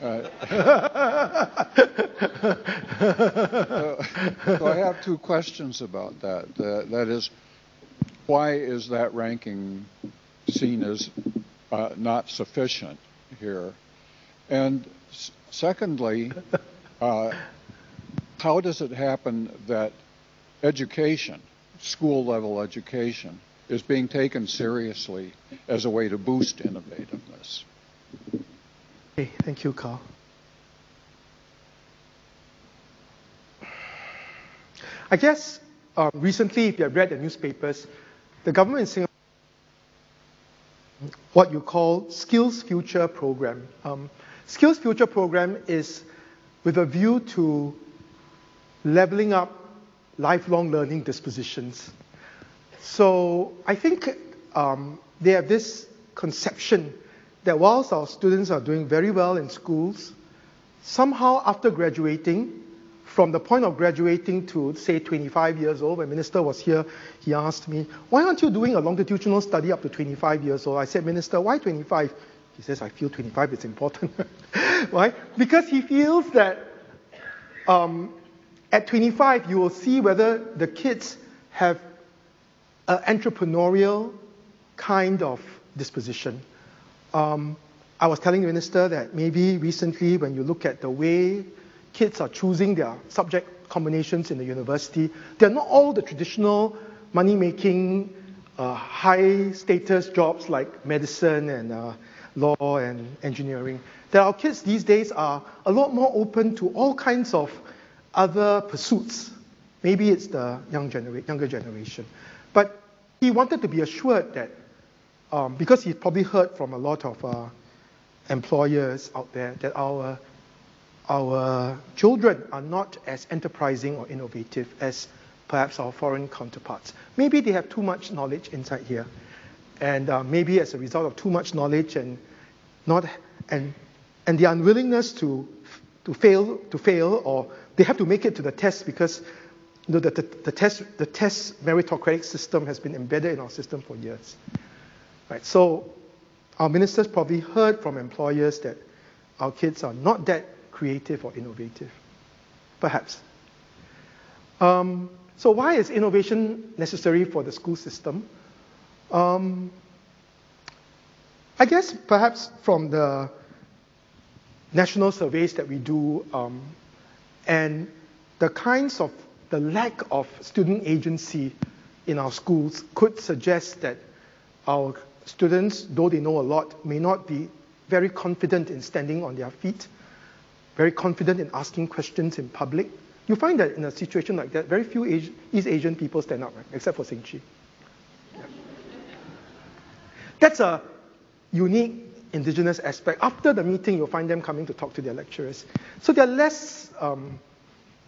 Speaker 7: Uh, so I have two questions about that. Uh, that is, why is that ranking seen as uh, not sufficient here? And s- secondly, uh, how does it happen that education, school level education, is being taken seriously as a way to boost innovativeness?
Speaker 1: Okay, thank you, Carl. I guess um, recently, if you have read the newspapers, the government in Singapore what you call Skills Future program. Um, Skills Future program is with a view to leveling up lifelong learning dispositions. So I think um, they have this conception that whilst our students are doing very well in schools, somehow after graduating, from the point of graduating to, say, 25 years old, when Minister was here, he asked me, why aren't you doing a longitudinal study up to 25 years old? I said, Minister, why 25? He says, I feel 25 is important. why? Because he feels that um, at 25, you will see whether the kids have an entrepreneurial kind of disposition. Um, I was telling the minister that maybe recently, when you look at the way kids are choosing their subject combinations in the university, they're not all the traditional money making, uh, high status jobs like medicine and uh, law and engineering. That our kids these days are a lot more open to all kinds of other pursuits. Maybe it's the young genera- younger generation. But he wanted to be assured that, um, because he's probably heard from a lot of uh, employers out there, that our our children are not as enterprising or innovative as perhaps our foreign counterparts. Maybe they have too much knowledge inside here, and uh, maybe as a result of too much knowledge and not and and the unwillingness to to fail to fail or they have to make it to the test because you know, the, the, the test the test meritocratic system has been embedded in our system for years. Right. So our ministers probably heard from employers that our kids are not that creative or innovative? Perhaps. Um, so, why is innovation necessary for the school system? Um, I guess perhaps from the national surveys that we do um, and the kinds of the lack of student agency in our schools could suggest that our students, though they know a lot, may not be very confident in standing on their feet very confident in asking questions in public. You find that in a situation like that, very few East Asian people stand up, right? except for Sing Chi. That's a unique indigenous aspect. After the meeting, you'll find them coming to talk to their lecturers. So they're less um,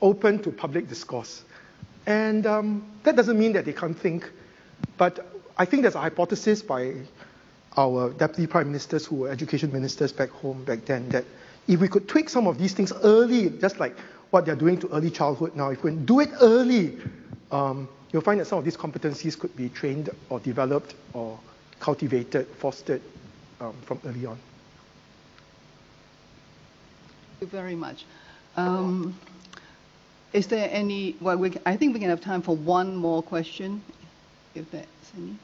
Speaker 1: open to public discourse. And um, that doesn't mean that they can't think, but I think there's a hypothesis by our deputy prime ministers who were education ministers back home back then that if we could tweak some of these things early, just like what they're doing to early childhood now, if we do it early, um, you'll find that some of these competencies could be trained or developed or cultivated, fostered um, from early on.
Speaker 2: Thank you very much. Um, is there any, well, we, I think we can have time for one more question, if there's any.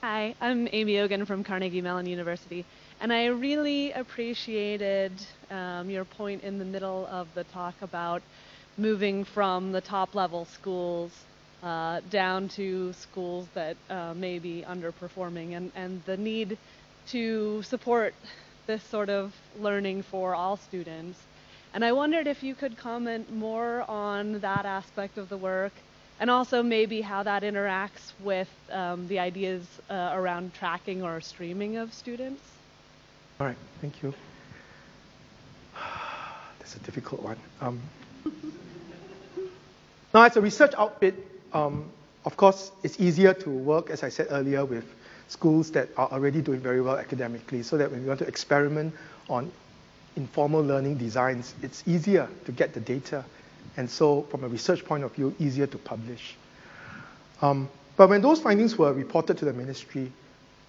Speaker 8: Hi, I'm Amy Ogan from Carnegie Mellon University, and I really appreciated um, your point in the middle of the talk about moving from the top level schools uh, down to schools that uh, may be underperforming and, and the need to support this sort of learning for all students. And I wondered if you could comment more on that aspect of the work and also maybe how that interacts with um, the ideas uh, around tracking or streaming of students.
Speaker 1: All right, thank you. That's a difficult one. Um, now, as a research outfit, um, of course, it's easier to work, as I said earlier, with schools that are already doing very well academically, so that when we want to experiment on informal learning designs, it's easier to get the data. And so, from a research point of view, easier to publish. Um, but when those findings were reported to the ministry,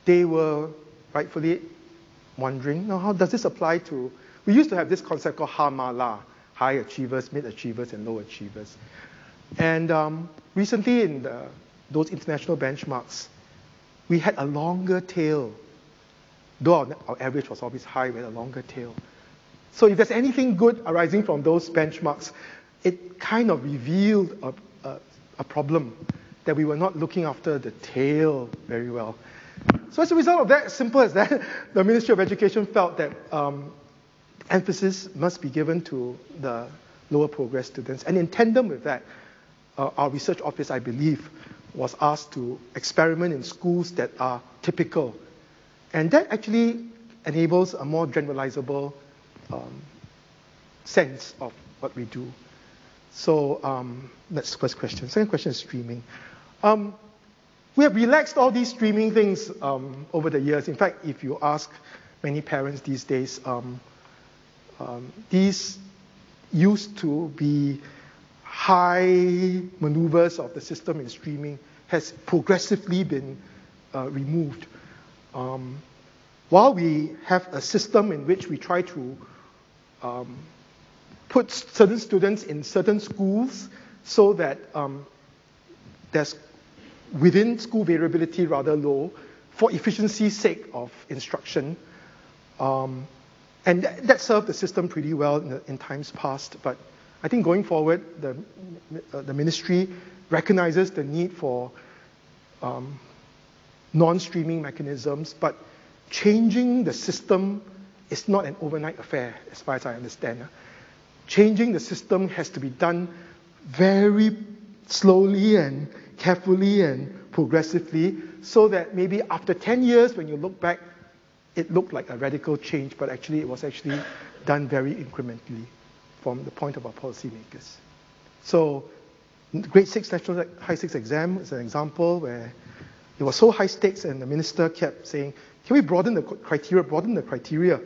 Speaker 1: they were rightfully wondering, now how does this apply to, we used to have this concept called HAMALA, high achievers, mid achievers, and low achievers. And um, recently in the, those international benchmarks, we had a longer tail. Though our, our average was always high, we had a longer tail. So if there's anything good arising from those benchmarks, it kind of revealed a, a, a problem that we were not looking after the tail very well. So as a result of that, simple as that, the Ministry of Education felt that um, emphasis must be given to the lower progress students. And in tandem with that, uh, our research office, I believe, was asked to experiment in schools that are typical. And that actually enables a more generalizable um, sense of what we do. So um, that's the first question. Second question is streaming. Um, we have relaxed all these streaming things um, over the years. In fact, if you ask many parents these days, um, um, these used to be high maneuvers of the system in streaming has progressively been uh, removed. Um, while we have a system in which we try to put certain students in certain schools so that um, there's within school variability rather low for efficiency's sake of instruction. Um, and that, that, served the system pretty well in, in, times past. But I think going forward, the, uh, the ministry recognizes the need for um, non-streaming mechanisms, but changing the system is not an overnight affair, as far as I understand. Changing the system has to be done very slowly and carefully and progressively so that maybe after 10 years, when you look back, it looked like a radical change, but actually it was actually done very incrementally from the point of our policymakers. So, grade six national high stakes exam is an example where it was so high stakes, and the minister kept saying, "Can we broaden the criteria? Broaden the criteria."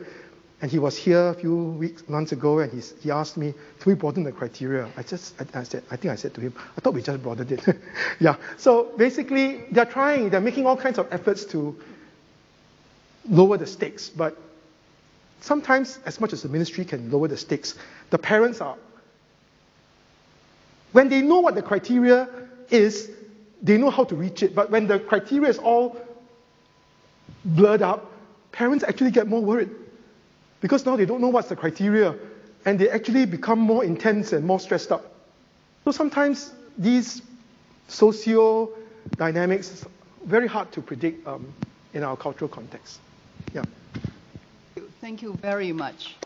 Speaker 1: And he was here a few weeks, months ago, and he's, he asked me, "Can we broaden the criteria?" I just, I, I said, I think I said to him, "I thought we just broadened it." yeah. So basically, they're trying, they're making all kinds of efforts to lower the stakes, but sometimes, as much as the ministry can lower the stakes, the parents are, when they know what the criteria is, they know how to reach it. But when the criteria is all blurred up, parents actually get more worried because now they don't know what's the criteria and they actually become more intense and more stressed up. So sometimes these socio dynamics very hard to predict um, in our cultural context. Yeah.
Speaker 2: Thank you very much.